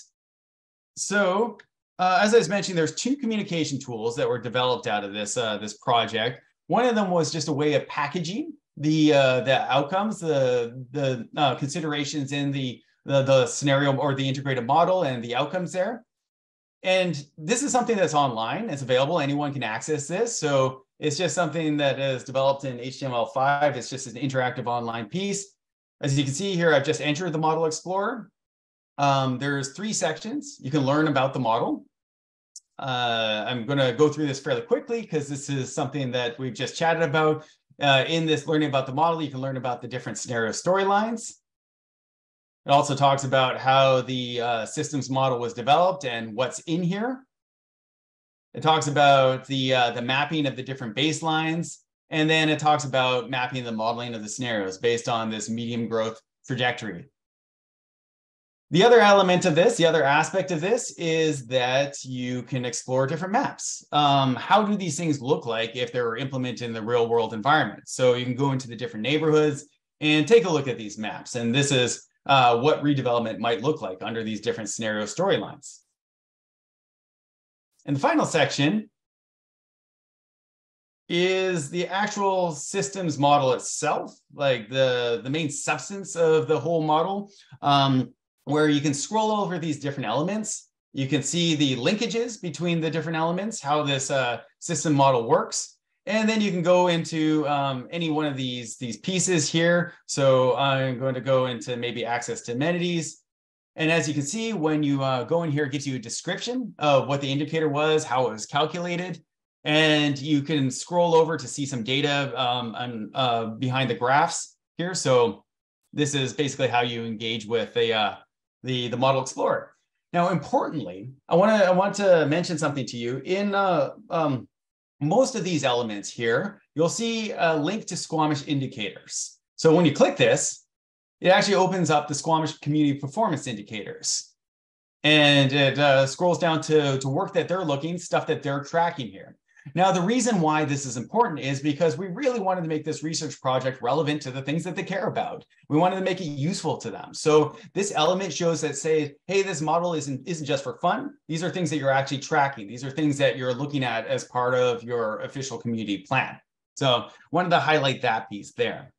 So uh, as I was mentioning, there's two communication tools that were developed out of this, uh, this project. One of them was just a way of packaging the, uh, the outcomes, the, the uh, considerations in the, the, the scenario or the integrated model and the outcomes there. And this is something that's online. It's available. Anyone can access this. So it's just something that is developed in HTML5. It's just an interactive online piece. As you can see here, I've just entered the Model Explorer. Um, there's three sections. You can learn about the model. Uh, I'm going to go through this fairly quickly because this is something that we've just chatted about. Uh, in this learning about the model, you can learn about the different scenario storylines. It also talks about how the uh, systems model was developed and what's in here. It talks about the uh, the mapping of the different baselines, and then it talks about mapping the modeling of the scenarios based on this medium growth trajectory. The other element of this, the other aspect of this is that you can explore different maps. Um, how do these things look like if they're implemented in the real world environment? So you can go into the different neighborhoods and take a look at these maps. And this is uh, what redevelopment might look like under these different scenario storylines. And the final section is the actual systems model itself, like the, the main substance of the whole model, um, where you can scroll over these different elements. You can see the linkages between the different elements, how this uh, system model works. And then you can go into um, any one of these, these pieces here. So I'm going to go into maybe access to amenities. And as you can see, when you uh, go in here, it gives you a description of what the indicator was, how it was calculated. And you can scroll over to see some data um, on, uh, behind the graphs here. So this is basically how you engage with the, uh, the, the Model Explorer. Now, importantly, I want to I want to mention something to you. In uh, um, most of these elements here, you'll see a link to Squamish indicators. So when you click this, it actually opens up the Squamish Community Performance Indicators. And it uh, scrolls down to, to work that they're looking, stuff that they're tracking here. Now, the reason why this is important is because we really wanted to make this research project relevant to the things that they care about. We wanted to make it useful to them. So this element shows that say, hey, this model isn't, isn't just for fun. These are things that you're actually tracking. These are things that you're looking at as part of your official community plan. So wanted to highlight that piece there.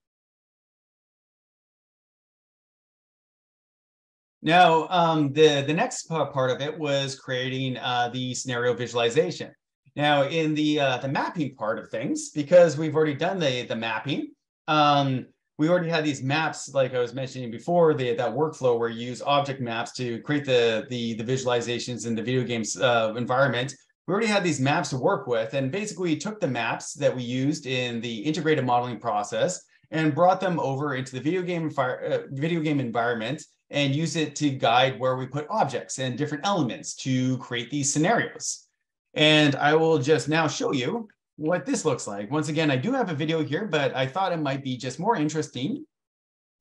Now, um, the, the next part of it was creating uh, the scenario visualization. Now, in the uh, the mapping part of things, because we've already done the the mapping, um, we already had these maps, like I was mentioning before, the, that workflow where you use object maps to create the the, the visualizations in the video games uh, environment. We already had these maps to work with, and basically took the maps that we used in the integrated modeling process and brought them over into the video game uh, video game environment and use it to guide where we put objects and different elements to create these scenarios. And I will just now show you what this looks like. Once again, I do have a video here, but I thought it might be just more interesting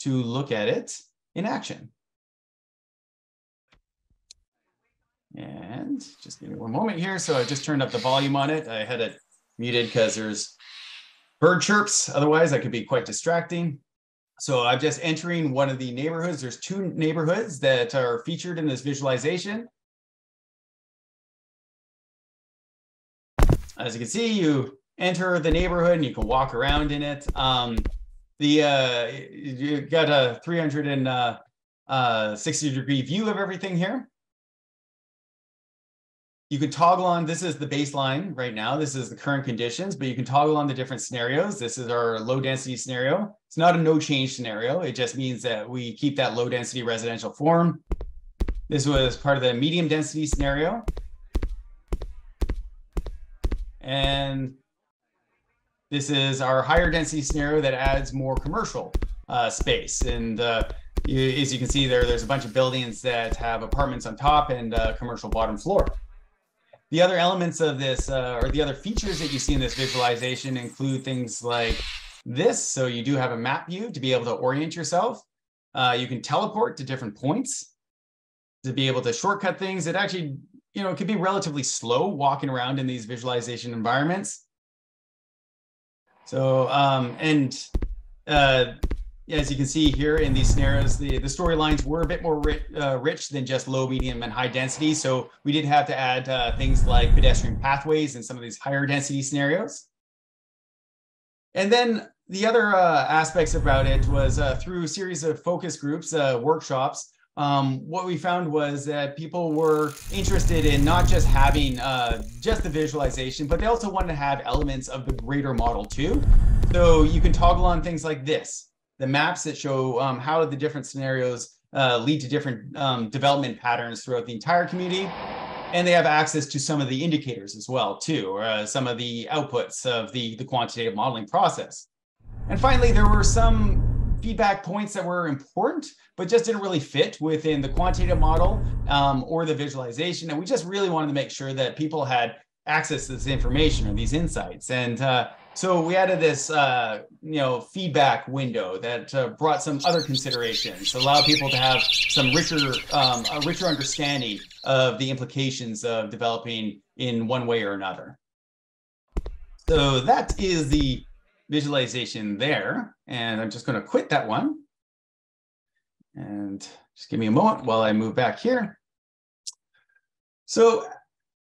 to look at it in action. And just give me one moment here. So I just turned up the volume on it. I had it muted because there's bird chirps. Otherwise, that could be quite distracting. So I'm just entering one of the neighborhoods. There's two neighborhoods that are featured in this visualization. As you can see, you enter the neighborhood and you can walk around in it. Um, the uh, you got a 360 uh, uh, degree view of everything here. You can toggle on, this is the baseline right now. This is the current conditions, but you can toggle on the different scenarios. This is our low density scenario. It's not a no change scenario. It just means that we keep that low density residential form. This was part of the medium density scenario. And this is our higher density scenario that adds more commercial uh, space. And uh, you, as you can see there, there's a bunch of buildings that have apartments on top and uh, commercial bottom floor. The other elements of this, uh, or the other features that you see in this visualization include things like this. So you do have a map view to be able to orient yourself. Uh, you can teleport to different points to be able to shortcut things. It actually you know, it can be relatively slow walking around in these visualization environments. So, um, and uh, as you can see here in these scenarios, the, the storylines were a bit more rich, uh, rich than just low, medium, and high density. So we did have to add uh, things like pedestrian pathways in some of these higher density scenarios. And then the other uh, aspects about it was uh, through a series of focus groups, uh, workshops, um, what we found was that people were interested in not just having uh, just the visualization, but they also wanted to have elements of the greater model too. So you can toggle on things like this, the maps that show um, how the different scenarios uh, lead to different um, development patterns throughout the entire community. And they have access to some of the indicators as well too, or uh, some of the outputs of the, the quantitative modeling process. And finally, there were some feedback points that were important, but just didn't really fit within the quantitative model um, or the visualization. And we just really wanted to make sure that people had access to this information or these insights. And uh, So we added this, uh, you know, feedback window that uh, brought some other considerations, allow people to have some richer, um, a richer understanding of the implications of developing in one way or another. So that is the visualization there. And I'm just going to quit that one. And just give me a moment while I move back here. So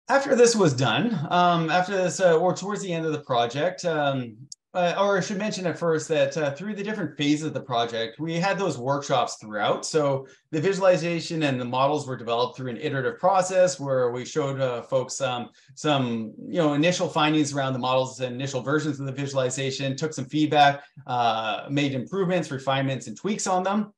after this was done, um, after this, uh, or towards the end of the project, um, uh, or I should mention at first that uh, through the different phases of the project, we had those workshops throughout. So the visualization and the models were developed through an iterative process where we showed uh, folks um, some you know initial findings around the models and initial versions of the visualization, took some feedback, uh, made improvements, refinements, and tweaks on them.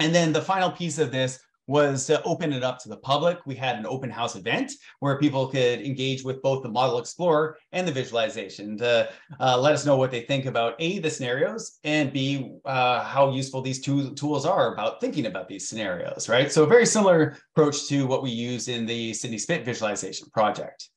And then the final piece of this was to open it up to the public. We had an open house event where people could engage with both the Model Explorer and the visualization to uh, let us know what they think about A, the scenarios, and B, uh, how useful these two tools are about thinking about these scenarios, right? So a very similar approach to what we use in the Sidney Spit visualization project.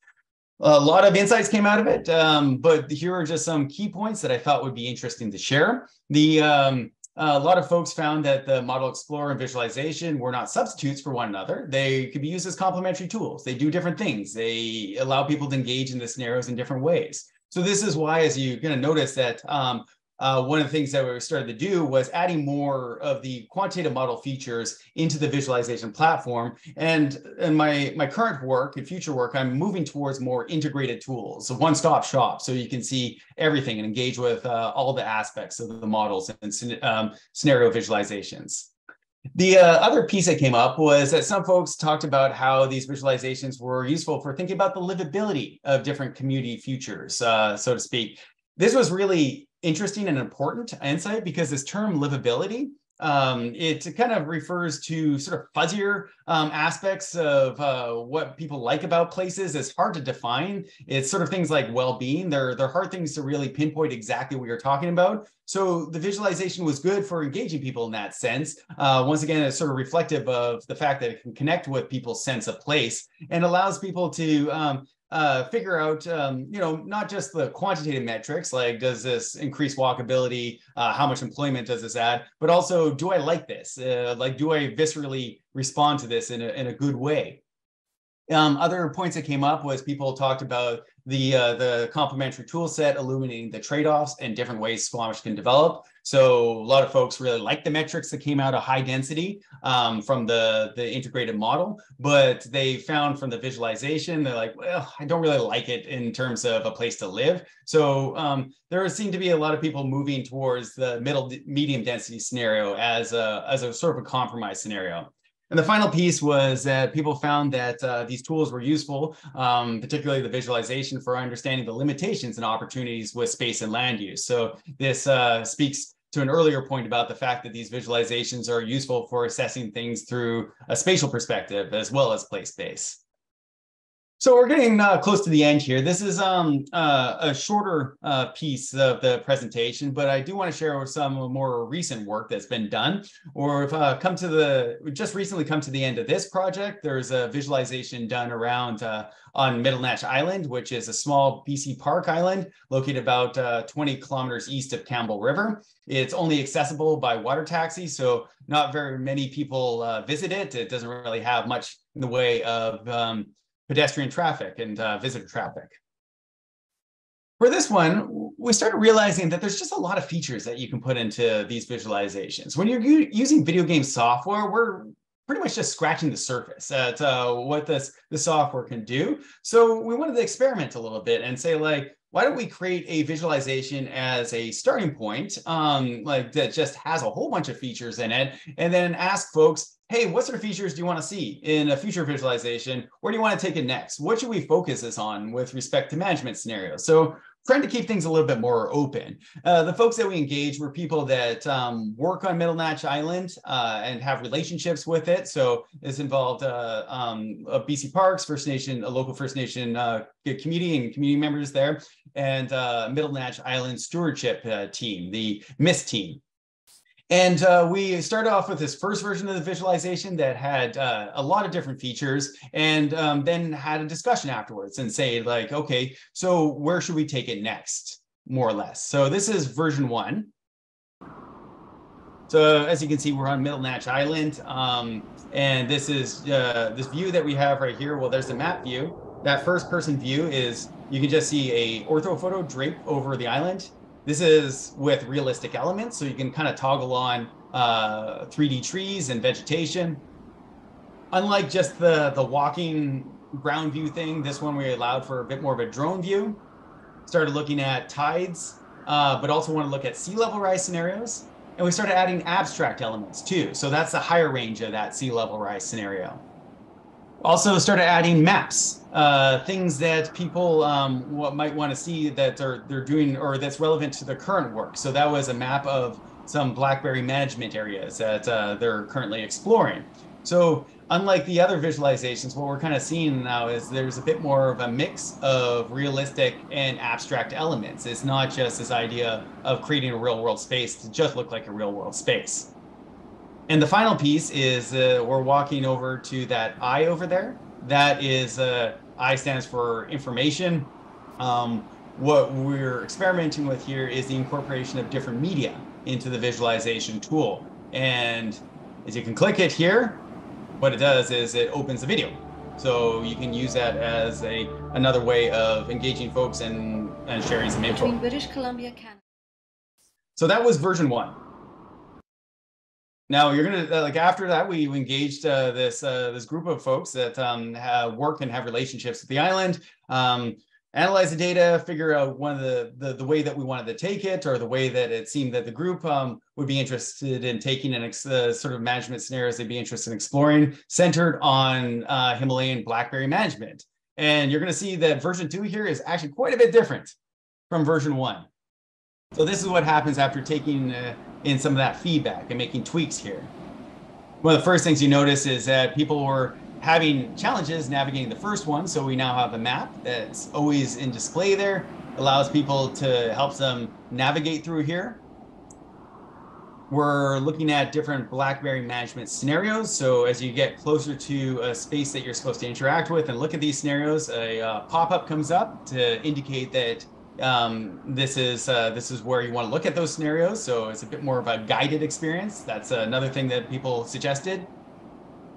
A lot of insights came out of it, um, but here are just some key points that I thought would be interesting to share. The um, uh, a lot of folks found that the Model Explorer and visualization were not substitutes for one another. They could be used as complementary tools. They do different things. They allow people to engage in the scenarios in different ways. So this is why, as you're going to notice that um, uh, one of the things that we started to do was adding more of the quantitative model features into the visualization platform. And in my, my current work and future work, I'm moving towards more integrated tools, a one-stop shop, so you can see everything and engage with uh, all the aspects of the models and um, scenario visualizations. The uh, other piece that came up was that some folks talked about how these visualizations were useful for thinking about the livability of different community futures, uh, so to speak. This was really interesting and important insight because this term livability um, it kind of refers to sort of fuzzier um, aspects of uh, what people like about places. It's hard to define. It's sort of things like well-being. They're, they're hard things to really pinpoint exactly what you're talking about. So the visualization was good for engaging people in that sense. Uh, once again, it's sort of reflective of the fact that it can connect with people's sense of place and allows people to um, uh, figure out, um, you know, not just the quantitative metrics, like does this increase walkability, uh, how much employment does this add, but also do I like this? Uh, like, do I viscerally respond to this in a, in a good way? Um, other points that came up was people talked about the uh, the complementary tool set illuminating the trade-offs and different ways Squamish can develop. So a lot of folks really like the metrics that came out of high density um, from the, the integrated model, but they found from the visualization, they're like, well, I don't really like it in terms of a place to live. So um, there seemed to be a lot of people moving towards the middle medium density scenario as a, as a sort of a compromise scenario. And the final piece was that people found that uh, these tools were useful, um, particularly the visualization for understanding the limitations and opportunities with space and land use. So this uh, speaks to an earlier point about the fact that these visualizations are useful for assessing things through a spatial perspective as well as place space. So we're getting uh, close to the end here. This is um, uh, a shorter uh, piece of the presentation, but I do want to share some more recent work that's been done or have uh, come to the, just recently come to the end of this project. There's a visualization done around uh, on Mitlenatch Island, which is a small BC park island located about uh, 20 kilometers east of Campbell River. It's only accessible by water taxi, so not very many people visit it. It doesn't really have much in the way of um, pedestrian traffic and uh, visitor traffic. For this one, we started realizing that there's just a lot of features that you can put into these visualizations. When you're using video game software, we're pretty much just scratching the surface at uh, what this, the software can do. So we wanted to experiment a little bit and say like, why don't we create a visualization as a starting point, um, like that just has a whole bunch of features in it, and then ask folks, hey, what sort of features do you want to see in a future visualization? Where do you want to take it next? What should we focus this on with respect to management scenarios? So trying to keep things a little bit more open. Uh, the folks that we engaged were people that um, work on Middle Mitlenatch Island uh, and have relationships with it. So this involved uh, um, BC Parks, First Nation, a local First Nation uh, community and community members there, and uh, Mitlenatch Island Stewardship uh, Team, the MIST team. And uh, we started off with this first version of the visualization that had uh, a lot of different features and um, then had a discussion afterwards and say like, okay, so where should we take it next? more or less. So this is version one. So as you can see, we're on Mitlenatch Island. Um, and this is uh, this view that we have right here. Well, there's the map view. That first person view is, you can just see a orthophoto drape over the island. This is with realistic elements. So you can kind of toggle on uh, 3D trees and vegetation. Unlike just the, the walking ground view thing, this one we allowed for a bit more of a drone view. Started looking at tides, uh, but also want to look at sea level rise scenarios. And we started adding abstract elements too. So that's the higher range of that sea level rise scenario. Also started adding maps, uh, things that people um, might want to see that they're, they're doing or that's relevant to their current work. So that was a map of some blackberry management areas that uh, they're currently exploring. So unlike the other visualizations, what we're kind of seeing now is there's a bit more of a mix of realistic and abstract elements. It's not just this idea of creating a real world space to just look like a real world space. And the final piece is uh, we're walking over to that I over there. That is, uh, I stands for information. Um, what we're experimenting with here is the incorporation of different media into the visualization tool. And as you can click it here, what it does is it opens the video. So you can use that as a another way of engaging folks and, and sharing some info. Between British Columbia, Canada. So that was version one. Now you're gonna uh, like after that we engaged uh, this uh, this group of folks that um, have, work and have relationships with the island. Um, analyze the data, figure out one of the, the, the way that we wanted to take it, or the way that it seemed that the group um, would be interested in taking an ex- uh, sort of management scenarios they'd be interested in exploring, centered on uh, Himalayan blackberry management. And you're going to see that version two here is actually quite a bit different from version one. So this is what happens after taking in some of that feedback and making tweaks here. One of the first things you notice is that people were having challenges navigating the first one. So we now have a map that's always in display there, allows people to help them navigate through here. We're looking at different blackberry management scenarios. So as you get closer to a space that you're supposed to interact with and look at these scenarios, a uh, pop-up comes up to indicate that um, this is uh, this is where you want to look at those scenarios. So it's a bit more of a guided experience. That's another thing that people suggested.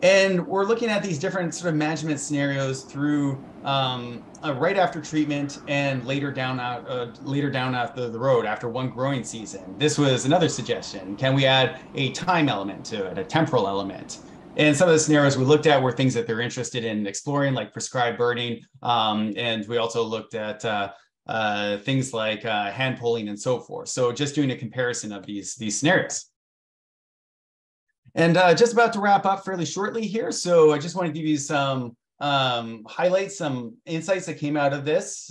And we're looking at these different sort of management scenarios through um, uh, right after treatment and later down out uh, later down out the, the road after one growing season. This was another suggestion. Can we add a time element to it, a temporal element? And some of the scenarios we looked at were things that they're interested in exploring, like prescribed burning. Um, and we also looked at uh, uh, things like uh, hand pulling and so forth. So just doing a comparison of these, these scenarios. And uh, just about to wrap up fairly shortly here. So I just want to give you some um, highlights, some insights that came out of this.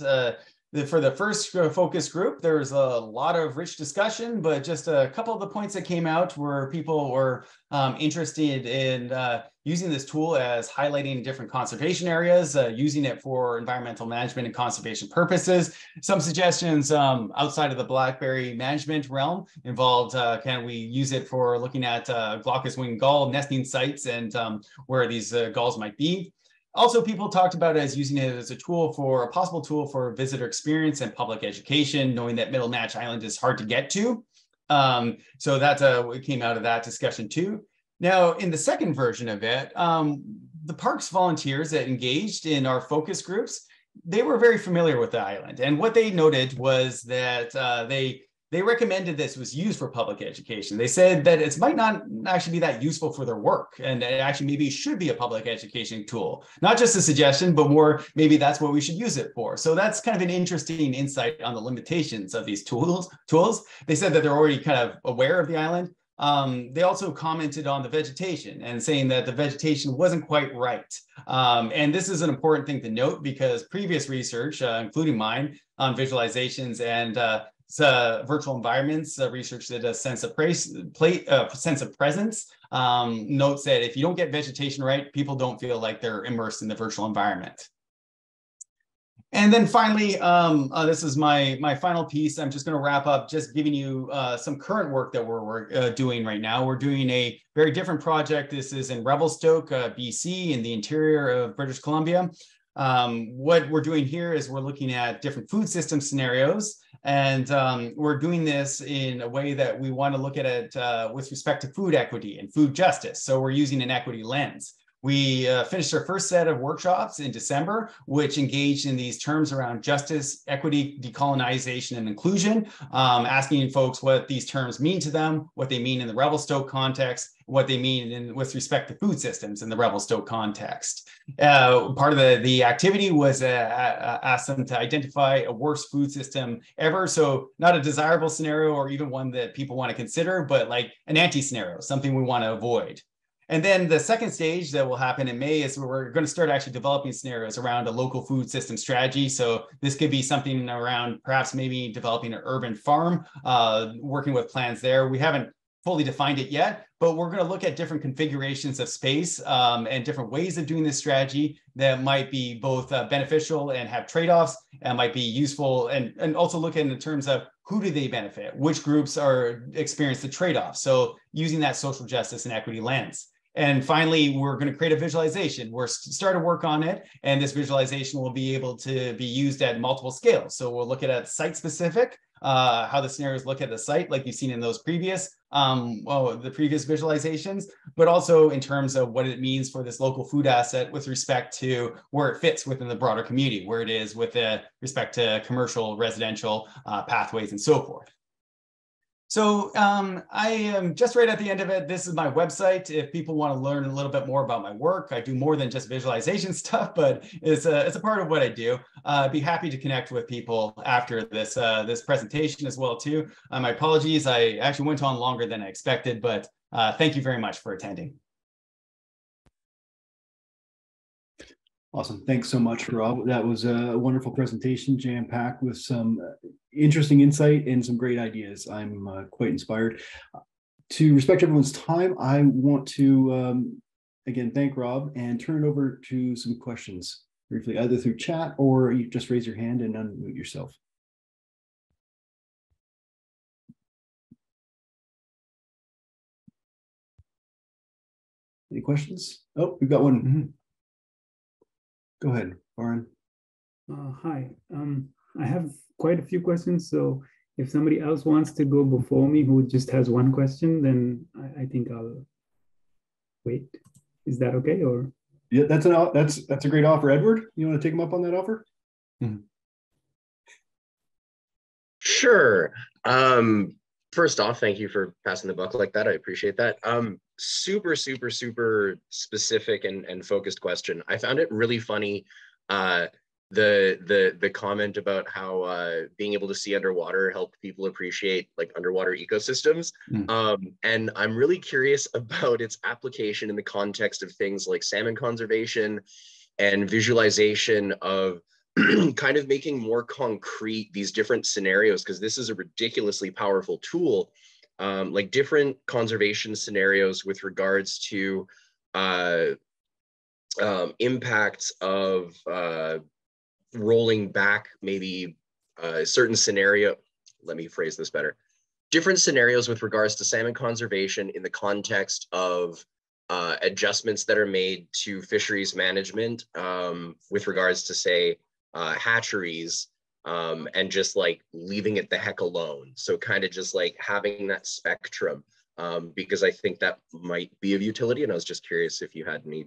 For the first focus group, there was a lot of rich discussion, but just a couple of the points that came out were people were um, interested in uh, using this tool as highlighting different conservation areas, uh, using it for environmental management and conservation purposes. Some suggestions um, outside of the blackberry management realm involved, uh, can we use it for looking at uh, glaucous winged gull nesting sites and um, where these uh, gulls might be. Also, people talked about it as using it as a tool for a possible tool for visitor experience and public education, knowing that Mitlenatch Island is hard to get to. Um, so that's uh, what came out of that discussion too. Now, in the second version of it, um, the parks volunteers that engaged in our focus groups, they were very familiar with the island. And what they noted was that uh, they they recommended this was used for public education. They said that it might not actually be that useful for their work, and it actually maybe should be a public education tool. Not just a suggestion, but more maybe that's what we should use it for. So that's kind of an interesting insight on the limitations of these tools. Tools. They said that they're already kind of aware of the island. Um, they also commented on the vegetation and saying that the vegetation wasn't quite right. Um, and this is an important thing to note because previous research, uh, including mine, on visualizations and uh, uh, virtual environments uh, research that a sense of place, uh, sense of presence um, notes that if you don't get vegetation right, people don't feel like they're immersed in the virtual environment. And then finally, um, uh, this is my my final piece. I'm just going to wrap up, just giving you uh, some current work that we're, we're uh, doing right now. We're doing a very different project. This is in Revelstoke, BC, in the interior of British Columbia. Um, what we're doing here is we're looking at different food system scenarios And um, we're doing this in a way that we want to look at it uh, with respect to food equity and food justice. So we're using an equity lens. We uh, finished our first set of workshops in December, which engaged in these terms around justice, equity, decolonization, and inclusion, um, asking folks what these terms mean to them, what they mean in the Revelstoke context, what they mean in, with respect to food systems in the Revelstoke context. Uh, part of the, the activity was uh, uh, ask them to identify a worst food system ever. So not a desirable scenario or even one that people want to consider, but like an anti-scenario, something we want to avoid. And then the second stage that will happen in May is we're going to start actually developing scenarios around a local food system strategy. So this could be something around perhaps maybe developing an urban farm, uh, working with plans there. We haven't fully defined it yet, but we're going to look at different configurations of space um, and different ways of doing this strategy that might be both uh, beneficial and have trade-offs and might be useful and, and also look at in terms of who do they benefit, which groups are experience the trade-offs. So using that social justice and equity lens. And finally, we're going to create a visualization. We're start to work on it, and this visualization will be able to be used at multiple scales. So we'll look at a site specific, uh, how the scenarios look at the site, like you've seen in those previous, um, well, the previous visualizations, but also in terms of what it means for this local food asset with respect to where it fits within the broader community, where it is with respect to commercial, residential uh, pathways, and so forth. So um, I am just right at the end of it. This is my website. If people want to learn a little bit more about my work, I do more than just visualization [laughs] stuff, but it's a, it's a part of what I do. Uh, I'd be happy to connect with people after this uh, this presentation as well too. Uh, my apologies, I actually went on longer than I expected, but uh, thank you very much for attending. Awesome. Thanks so much, Rob. That was a wonderful presentation, jam packed with some interesting insight and some great ideas. I'm uh, quite inspired. To respect everyone's time, I want to um, again thank Rob and turn it over to some questions briefly, either through chat or you just raise your hand and unmute yourself. Any questions? Oh, we've got one. Mm -hmm. Go ahead, Warren. Uh, hi. Um, I have quite a few questions. So if somebody else wants to go before me who just has one question, then I, I think I'll wait. Is that okay? Or yeah, that's an that's that's a great offer, Edward. You want to take him up on that offer? Mm-hmm. Sure. Um, first off, thank you for passing the buck like that. I appreciate that. Um, super, super, super specific and, and focused question. I found it really funny. Uh, the the the comment about how uh, being able to see underwater helped people appreciate like underwater ecosystems. Mm. Um, and I'm really curious about its application in the context of things like salmon conservation and visualization of [clears throat] kind of making more concrete these different scenarios because this is a ridiculously powerful tool um, like different conservation scenarios with regards to uh, um, impacts of uh, rolling back maybe a certain scenario. Let me phrase this better. Different scenarios with regards to salmon conservation in the context of uh, adjustments that are made to fisheries management um, with regards to, say, uh, hatcheries um, and just like leaving it the heck alone. So kind of just like having that spectrum um, because I think that might be of utility. And I was just curious if you had any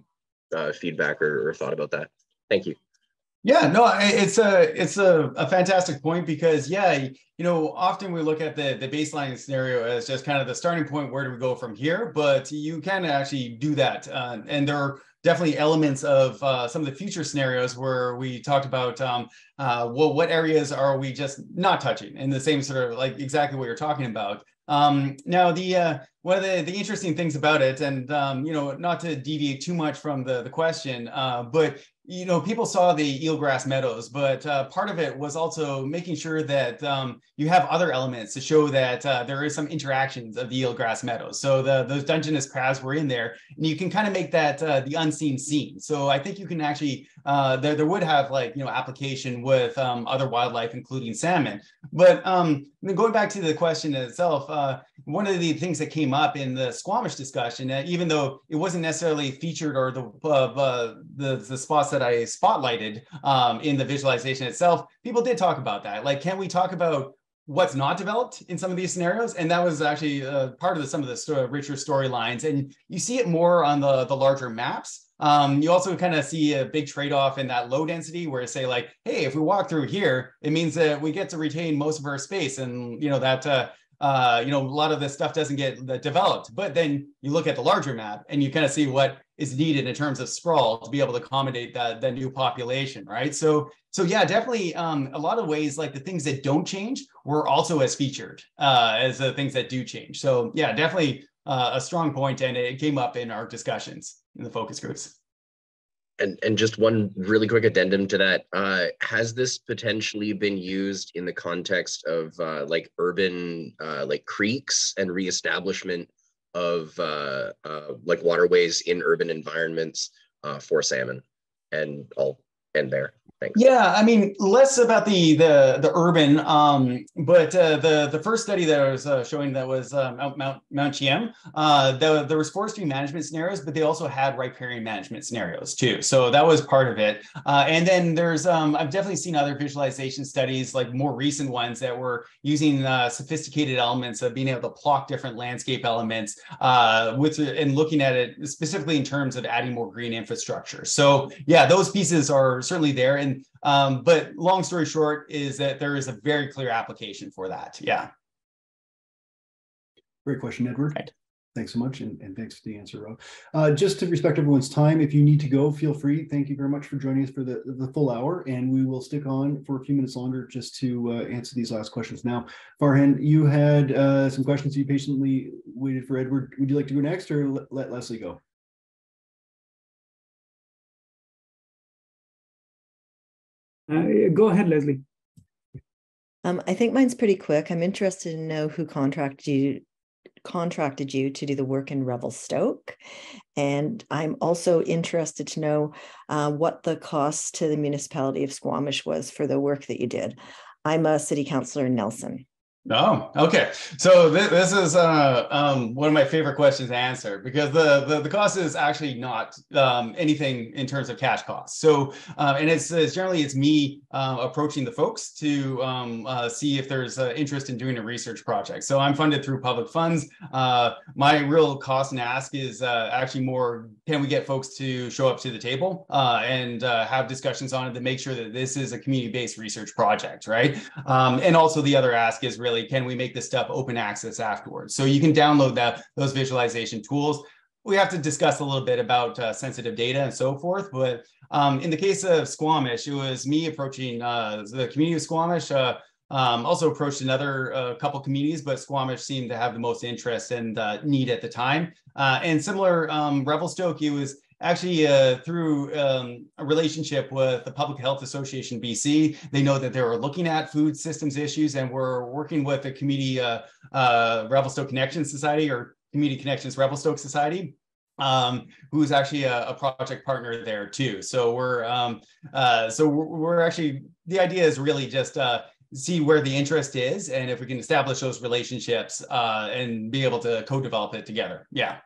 uh, feedback or, or thought about that. Thank you. Yeah, no, it's a it's a, a fantastic point because yeah, you know, often we look at the the baseline scenario as just kind of the starting point. Where do we go from here? But you can actually do that, uh, and there are definitely elements of uh, some of the future scenarios where we talked about um, uh, well, what areas are we just not touching in the same sort of like exactly what you're talking about. Um, now, the uh, one of the, the interesting things about it, and um, you know, not to deviate too much from the the question, uh, but you know, people saw the eelgrass meadows, but uh, part of it was also making sure that um, you have other elements to show that uh, there is some interactions of the eelgrass meadows. So the, those Dungeness crabs were in there, and you can kind of make that uh, the unseen scene. So I think you can actually uh, there there would have like you know application with um, other wildlife, including salmon. But um, going back to the question itself, uh, one of the things that came up in the Squamish discussion, uh, even though it wasn't necessarily featured or the the the spots that I spotlighted um, in the visualization itself, people did talk about that. Like, can we talk about what's not developed in some of these scenarios? And that was actually uh, part of the, some of the sto- richer storylines. And you see it more on the the larger maps. Um, you also kind of see a big trade-off in that low density where say like hey if we walk through here it means that we get to retain most of our space. And you know that uh, uh, you know, a lot of this stuff doesn't get developed. But then you look at the larger map and you kind of see what is needed in terms of sprawl to be able to accommodate that, that new population, right? So, so yeah, definitely um, a lot of ways, like the things that don't change were also as featured uh, as the things that do change. So yeah, definitely uh, a strong point and it came up in our discussions in the focus groups and and just one really quick addendum to that uh, has this potentially been used in the context of uh, like urban uh, like creeks and reestablishment of uh, uh, like waterways in urban environments uh, for salmon and i'll end there Yeah, I mean, less about the the the urban, um, but uh, the the first study that I was uh, showing that was uh, Mount Mount Mount Cheam, uh, the, there was forestry management scenarios, but they also had riparian management scenarios too. So that was part of it. Uh, and then there's um, I've definitely seen other visualization studies, like more recent ones that were using uh, sophisticated elements of being able to plot different landscape elements with and looking at it specifically in terms of adding more green infrastructure. So yeah, those pieces are certainly there. And um, but long story short is that there is a very clear application for that. Yeah. Great question, Edward. Right. Thanks so much, and, and, thanks for the answer, Rob. Uh, just to respect everyone's time, if you need to go, feel free. Thank you very much for joining us for the, the full hour, and we will stick on for a few minutes longer just to uh, answer these last questions. Now, Farhan, you had uh, some questions you patiently waited for Edward. Would you like to go next, or let, let Leslie go? Uh, go ahead, Leslie. Um, I think mine's pretty quick. I'm interested to know who contracted you contracted you to do the work in Revelstoke. And I'm also interested to know uh, what the cost to the municipality of Squamish was for the work that you did. I'm a city councilor in Nelson. Oh, okay. So th- this is uh, um, one of my favorite questions to answer because the the, the cost is actually not um, anything in terms of cash costs. So uh, and it's, it's, generally it's me uh, approaching the folks to um, uh, see if there's interest in doing a research project. So I'm funded through public funds. Uh, my real cost and ask is uh, actually more: can we get folks to show up to the table and have discussions on it to make sure that this is a community-based research project, right? Um, and also the other ask is really really can we make this stuff open access afterwards? So you can download that those visualization tools. We have to discuss a little bit about uh, sensitive data and so forth. But um, in the case of Squamish, it was me approaching uh, the community of Squamish. Uh, um, also approached another uh, couple communities, but Squamish seemed to have the most interest and uh, need at the time. Uh, and similar, um, Revelstoke, it was actually uh, through um, a relationship with the Public Health Association BC. They know that they were looking at food systems issues and we're working with the community uh, uh, Revelstoke Connection Society or Community Connections Revelstoke Society. Um, who's actually a, a, project partner there too. So we're um, uh, so we're, actually the idea is really just uh, see where the interest is and if we can establish those relationships uh, and be able to co-develop it together. Yeah.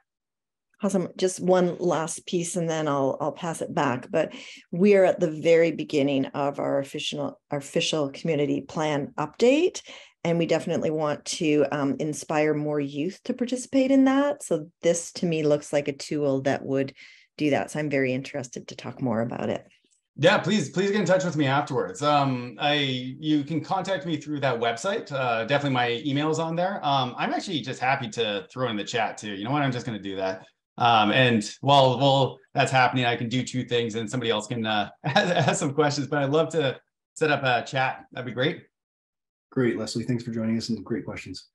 Awesome. Just one last piece and then I'll I'll pass it back. But we are at the very beginning of our official our official community plan update. And we definitely want to um, inspire more youth to participate in that. So this to me looks like a tool that would do that. So I'm very interested to talk more about it. Yeah, please, please get in touch with me afterwards. Um, I you can contact me through that website. Uh, definitely my email is on there. Um, I'm actually just happy to throw in the chat too. You know what? I'm just going to do that. Um, and while while that's happening, I can do two things, and somebody else can uh, [laughs] ask some questions. But I'd love to set up a chat. That'd be great. Great, Leslie. Thanks for joining us and great questions.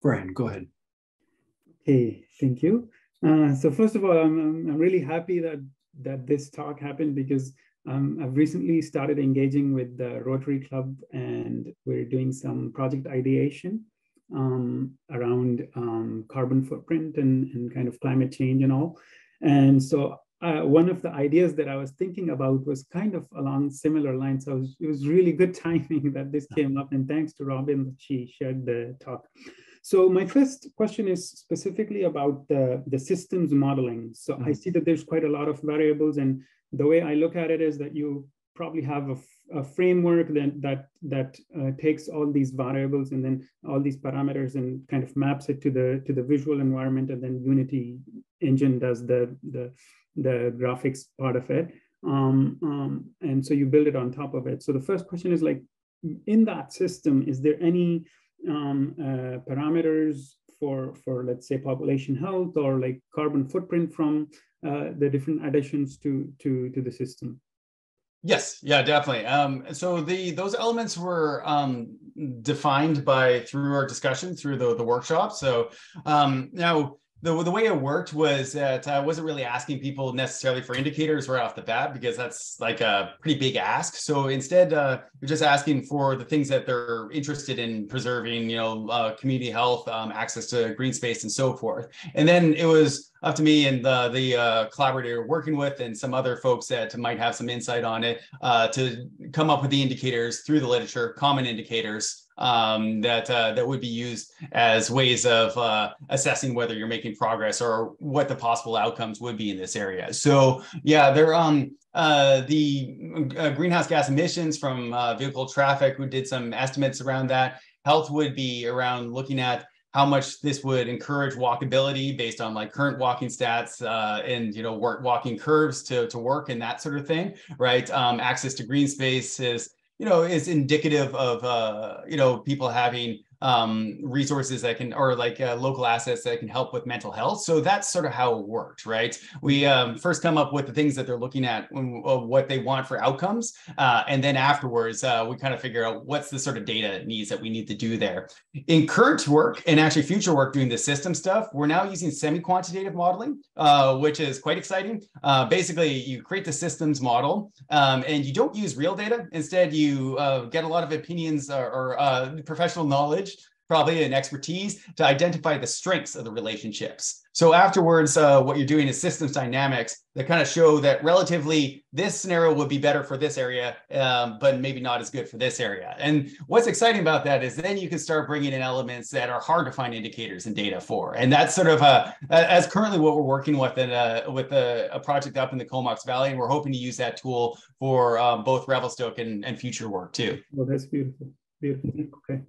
Brian, go ahead. Hey, thank you. Uh, so first of all, I'm, I'm really happy that that this talk happened because um, I've recently started engaging with the Rotary Club and we're doing some project ideation um, around um, carbon footprint and, and kind of climate change and all. And so uh, one of the ideas that I was thinking about was kind of along similar lines. So it was, it was really good [laughs] timing that this came up and thanks to Robin that she shared the talk. So my first question is specifically about the, the systems modeling. So mm -hmm. I mm-hmm. see that there's quite a lot of variables and the way I look at it is that you probably have a, a framework that that that uh, takes all these variables and then all these parameters and kind of maps it to the to the visual environment, and then Unity engine does the the the graphics part of it. Um, um, and so you build it on top of it. So the first question is like, in that system, is there any um, uh, parameters for, for let's say population health or like carbon footprint from uh, the different additions to, to, to the system? Yes, yeah, definitely. Um, so the those elements were um, defined by through our discussion through the the workshop. So um, now the, the way it worked was that I wasn't really asking people necessarily for indicators right off the bat because that's like a pretty big ask. So instead, uh, just asking for the things that they're interested in preserving, you know, uh, community health, um, access to green space, and so forth. And then it was up to me and the, the uh, collaborator working with and some other folks that might have some insight on it uh, to come up with the indicators through the literature, common indicators um, that uh, that would be used as ways of uh, assessing whether you're making progress or what the possible outcomes would be in this area. So yeah, there um uh, the uh, greenhouse gas emissions from uh, vehicle traffic. We did some estimates around that. Health would be around looking at how much this would encourage walkability based on like current walking stats uh, and you know work, walking curves to, to work and that sort of thing right um, access to green space is you know, is indicative of, uh, you know, people having um, resources that can, or like uh, local assets that can help with mental health. So that's sort of how it worked, right? We um, first come up with the things that they're looking at, when, uh, what they want for outcomes. Uh, and then afterwards, uh, we kind of figure out what's the sort of data needs that we need to do there. In current work and actually future work doing the system stuff, we're now using semi-quantitative modeling, uh, which is quite exciting. Basically, you create the systems model um, and you don't use real data. Instead, you get a lot of opinions or, or professional knowledge probably an expertise to identify the strengths of the relationships. So afterwards, uh, what you're doing is systems dynamics that kind of show that relatively this scenario would be better for this area, um, but maybe not as good for this area. And what's exciting about that is then you can start bringing in elements that are hard to find indicators and data for. And that's sort of a, as currently what we're working with in a, with a, a project up in the Comox Valley. And we're hoping to use that tool for um, both Revelstoke and, and future work too. Well, that's beautiful. Beautiful. Okay.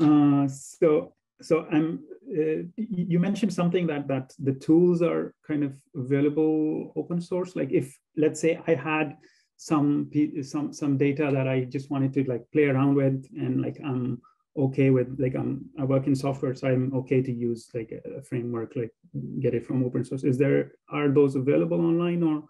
Uh, so so I'm. Uh, you mentioned something that that the tools are kind of available open source. Like if let's say I had some some some data that I just wanted to like play around with, and like I'm okay with like I'm I work in software, so I'm okay to use like a, framework, like get it from open source. Is there are those available online or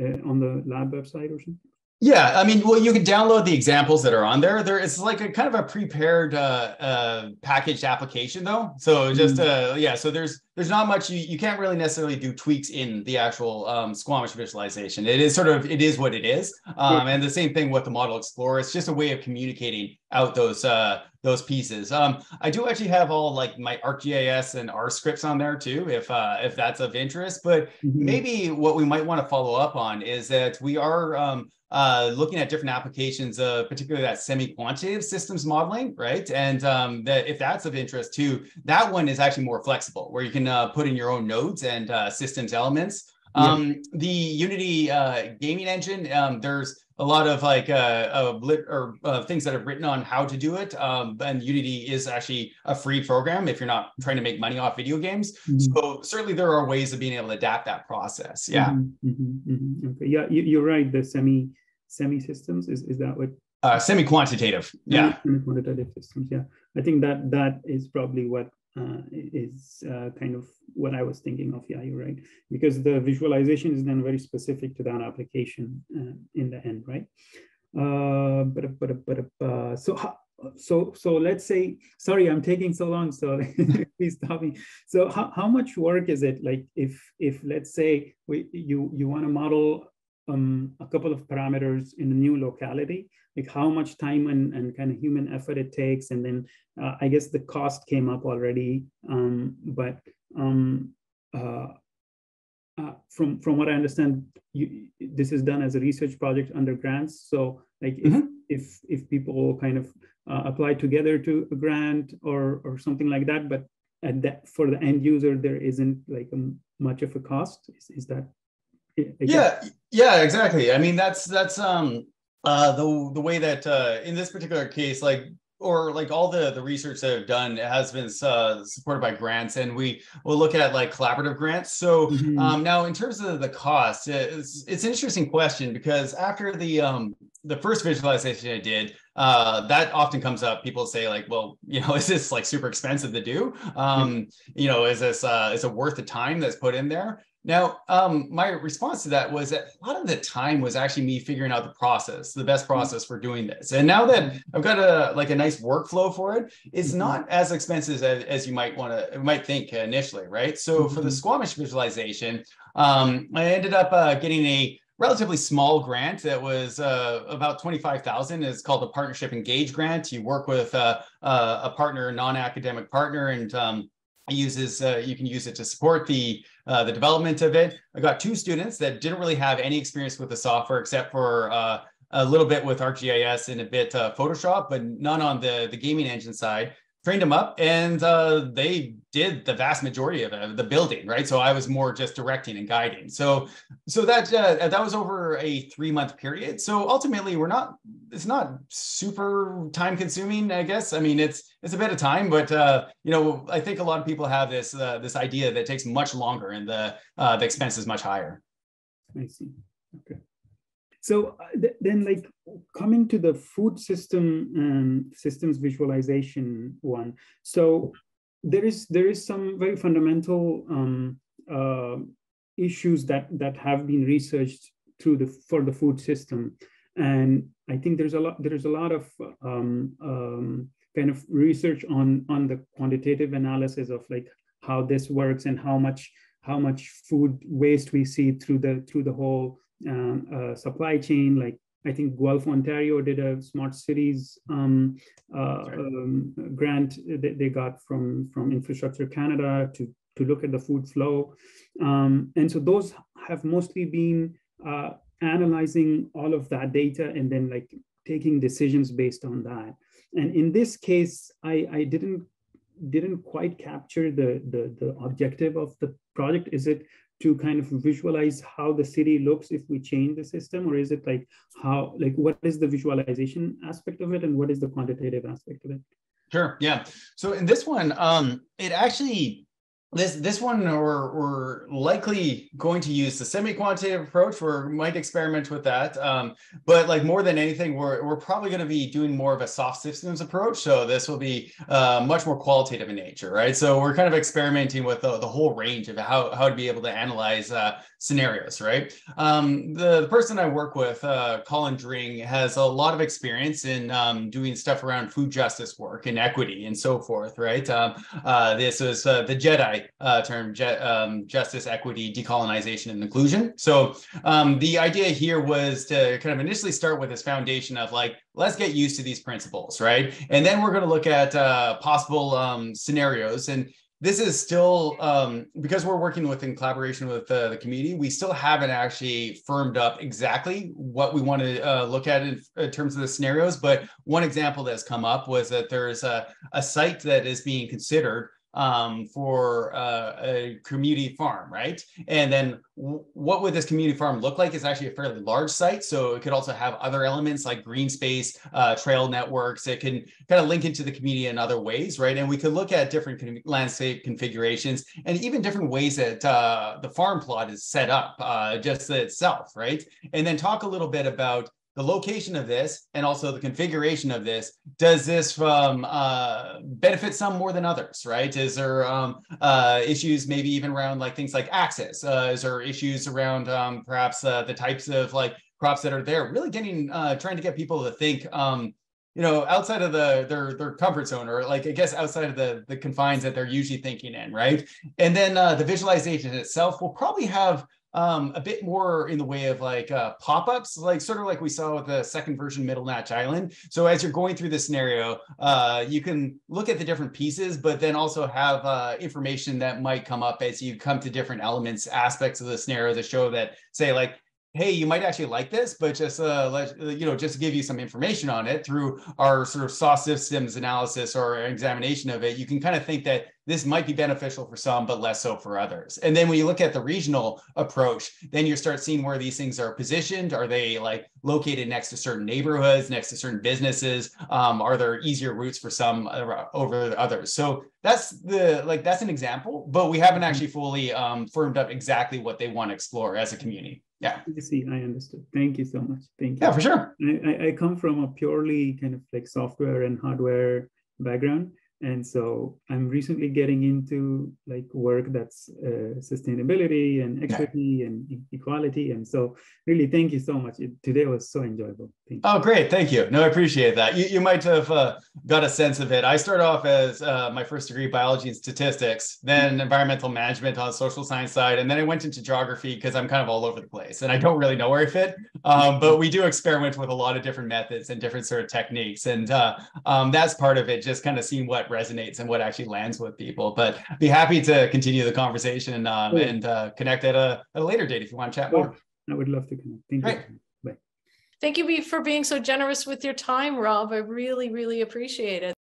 uh, on the lab website or something? Yeah, I mean, well, you can download the examples that are on there. There is like a kind of a prepared uh, uh, packaged application, though. So just mm. uh, yeah, so there's there's not much you, you can't really necessarily do tweaks in the actual um, Squamish visualization. It is sort of it is what it is, um, and the same thing with the Model Explorer. It's just a way of communicating out those uh, those pieces. Um, I do actually have all like my ArcGIS and R scripts on there too, if uh, if that's of interest. But mm-hmm. maybe what we might want to follow up on is that we are um, uh, looking at different applications, uh, particularly that semi-quantitative systems modeling, right? And um, that if that's of interest too, that one is actually more flexible, where you can uh, put in your own nodes and uh, systems elements. Um, yeah. The Unity uh, gaming engine, um, there's a lot of like uh, lit or things that are written on how to do it. Um, and Unity is actually a free program if you're not trying to make money off video games. Mm-hmm. So certainly there are ways of being able to adapt that process. Yeah. Mm-hmm, mm-hmm, mm-hmm. okay. Yeah, you, are right. The semi semi-systems? Is, is that what? Uh, semi-quantitative, yeah. Semi-quantitative systems, yeah. I think that that is probably what uh, is uh, kind of what I was thinking of. Yeah, you're right. Because the visualization is then very specific to that application uh, in the end, right? Uh, but but but uh, so so so let's say sorry i'm taking so long so [laughs] please stop me so how, how much work is it like if if let's say we you you want to model um, a couple of parameters in a new locality, like how much time and, and kind of human effort it takes. And then uh, I guess the cost came up already, um, but um, uh, uh, from from what I understand, you, this is done as a research project under grants. So like if mm-hmm. if if people kind of uh, apply together to a grant or or something like that, but at that for the end user there isn't like a, much of a cost. Is, is that yeah yeah exactly i mean that's that's um uh, the the way that uh, in this particular case, like or like all the the research that I've done has been uh, supported by grants, and we will look at like collaborative grants. So mm-hmm. um, now, in terms of the cost, it's it's an interesting question because after the um, the first visualization I did, uh, that often comes up. People say like, well, you know, [laughs] is this like super expensive to do? Um, you know, is this uh, is it worth the time that's put in there? Now, um, my response to that was that a lot of the time was actually me figuring out the process, the best mm-hmm. process for doing this. And now that I've got a like a nice workflow for it, it's mm-hmm. not as expensive as, as you might want to might think initially, right? So for the mm-hmm. Squamish visualization, um, I ended up uh, getting a relatively small grant that was uh, about 25,000 is called a partnership engage grant. You work with uh, uh, a partner, non-academic partner, and um, uses uh, you can use it to support the uh, the development of it. I got two students that didn't really have any experience with the software except for uh, a little bit with ArcGIS and a bit uh, Photoshop, but none on the the gaming engine side trained them up and uh, they did the vast majority of it, the building right? So i was more just directing and guiding. So so that uh, that was over a three month period. So ultimately we're not it's not super time consuming i guess. I mean it's it's a bit of time but uh, you know i think a lot of people have this uh, this idea that takes much longer and the uh, the expense is much higher. I see. Okay so uh, th then like coming to the food system um, systems visualization one. So there is there is some very fundamental um, uh, issues that that have been researched through the for the food system. And I think there's a lot there's a lot of um, um, kind of research on on the quantitative analysis of like how this works and how much how much food waste we see through the through the whole um, uh, supply chain. Like I think Guelph, Ontario did a smart cities um, uh, um, grant that they got from, from Infrastructure Canada to, to look at the food flow. Um, and so those have mostly been uh, analyzing all of that data and then like taking decisions based on that. And in this case, I, I didn't didn't quite capture the, the, the objective of the project. Is it to kind of visualize how the city looks if we change the system or is it like how like what is the visualization aspect of it and what is the quantitative aspect of it? Sure yeah. So in this one um it actually this this one we're, we're likely going to use the semi-quantitative approach we might experiment with that um, but like more than anything we're, we're probably going to be doing more of a soft systems approach so this will be uh, much more qualitative in nature right so we're kind of experimenting with the, the whole range of how, how to be able to analyze uh, scenarios, right? Um, the, the, person I work with, uh, Colin Dring, has a lot of experience in um, doing stuff around food justice work and equity and so forth, right? Um, uh, this is uh, the JEDI uh, term, Je um, justice, equity, decolonization, and inclusion. So um, the idea here was to kind of initially start with this foundation of like, let's get used to these principles, right? And then we're going to look at uh, possible um, scenarios. And this is still um, because we're working with in collaboration with uh, the community we still haven't actually firmed up exactly what we want to uh, look at in, in, terms of the scenarios but one example that's come up was that there's a, a site that is being considered um, for uh, a community farm, right? And then what would this community farm look like? It's actually a fairly large site, so it could also have other elements like green space, uh, trail networks. It can kind of link into the community in other ways, right? And we could look at different con landscape configurations and even different ways that uh, the farm plot is set up uh, just itself, right? And then talk a little bit about the location of this and also the configuration of this does this um, uh, benefit some more than others right? Is there um, uh, issues maybe even around like things like access? Uh, is there issues around um, perhaps uh, the types of like crops that are there? Really getting uh, trying to get people to think um, you know outside of the their their comfort zone or like i guess outside of the the confines that they're usually thinking in right? And then uh, the visualization itself will probably have um, a bit more in the way of like uh, pop-ups, like sort of like we saw with the second version Mitlenatch Island. So as you're going through the scenario, uh, you can look at the different pieces, but then also have uh, information that might come up as you come to different elements, aspects of the scenario to show that, say, like hey, you might actually like this, but just uh, let you know, just to give you some information on it through our sort of soft systems analysis or examination of it, you can kind of think that this might be beneficial for some, but less so for others. And then when you look at the regional approach, then you start seeing where these things are positioned. Are they like located next to certain neighborhoods, next to certain businesses? Um, are there easier routes for some over others? So that's the like that's an example, but we haven't actually fully um, firmed up exactly what they want to explore as a community. Yeah. I see. I understood. Thank you so much. Thank you. Yeah, for sure. I, I come from a purely kind of like software and hardware background and so i'm recently getting into like work that's uh, sustainability and equity yeah. and equality. And so really thank you so much. It, today was so enjoyable. Oh great. Thank you. No i appreciate that. You, you might have uh, got a sense of it. I started off as uh, my first degree biology and statistics then environmental management on the social science side and then i went into geography because i'm kind of all over the place and i don't really know where i fit. Um, but we do experiment with a lot of different methods and different sort of techniques. And uh, um, that's part of it just kind of seeing what resonates and what actually lands with people. But be happy to continue the conversation um, and uh, connect at a, at a later date if you want to chat more. I would love to connect. Thank Great. you. Bye. Thank you for being so generous with your time, Rob. I really, really appreciate it.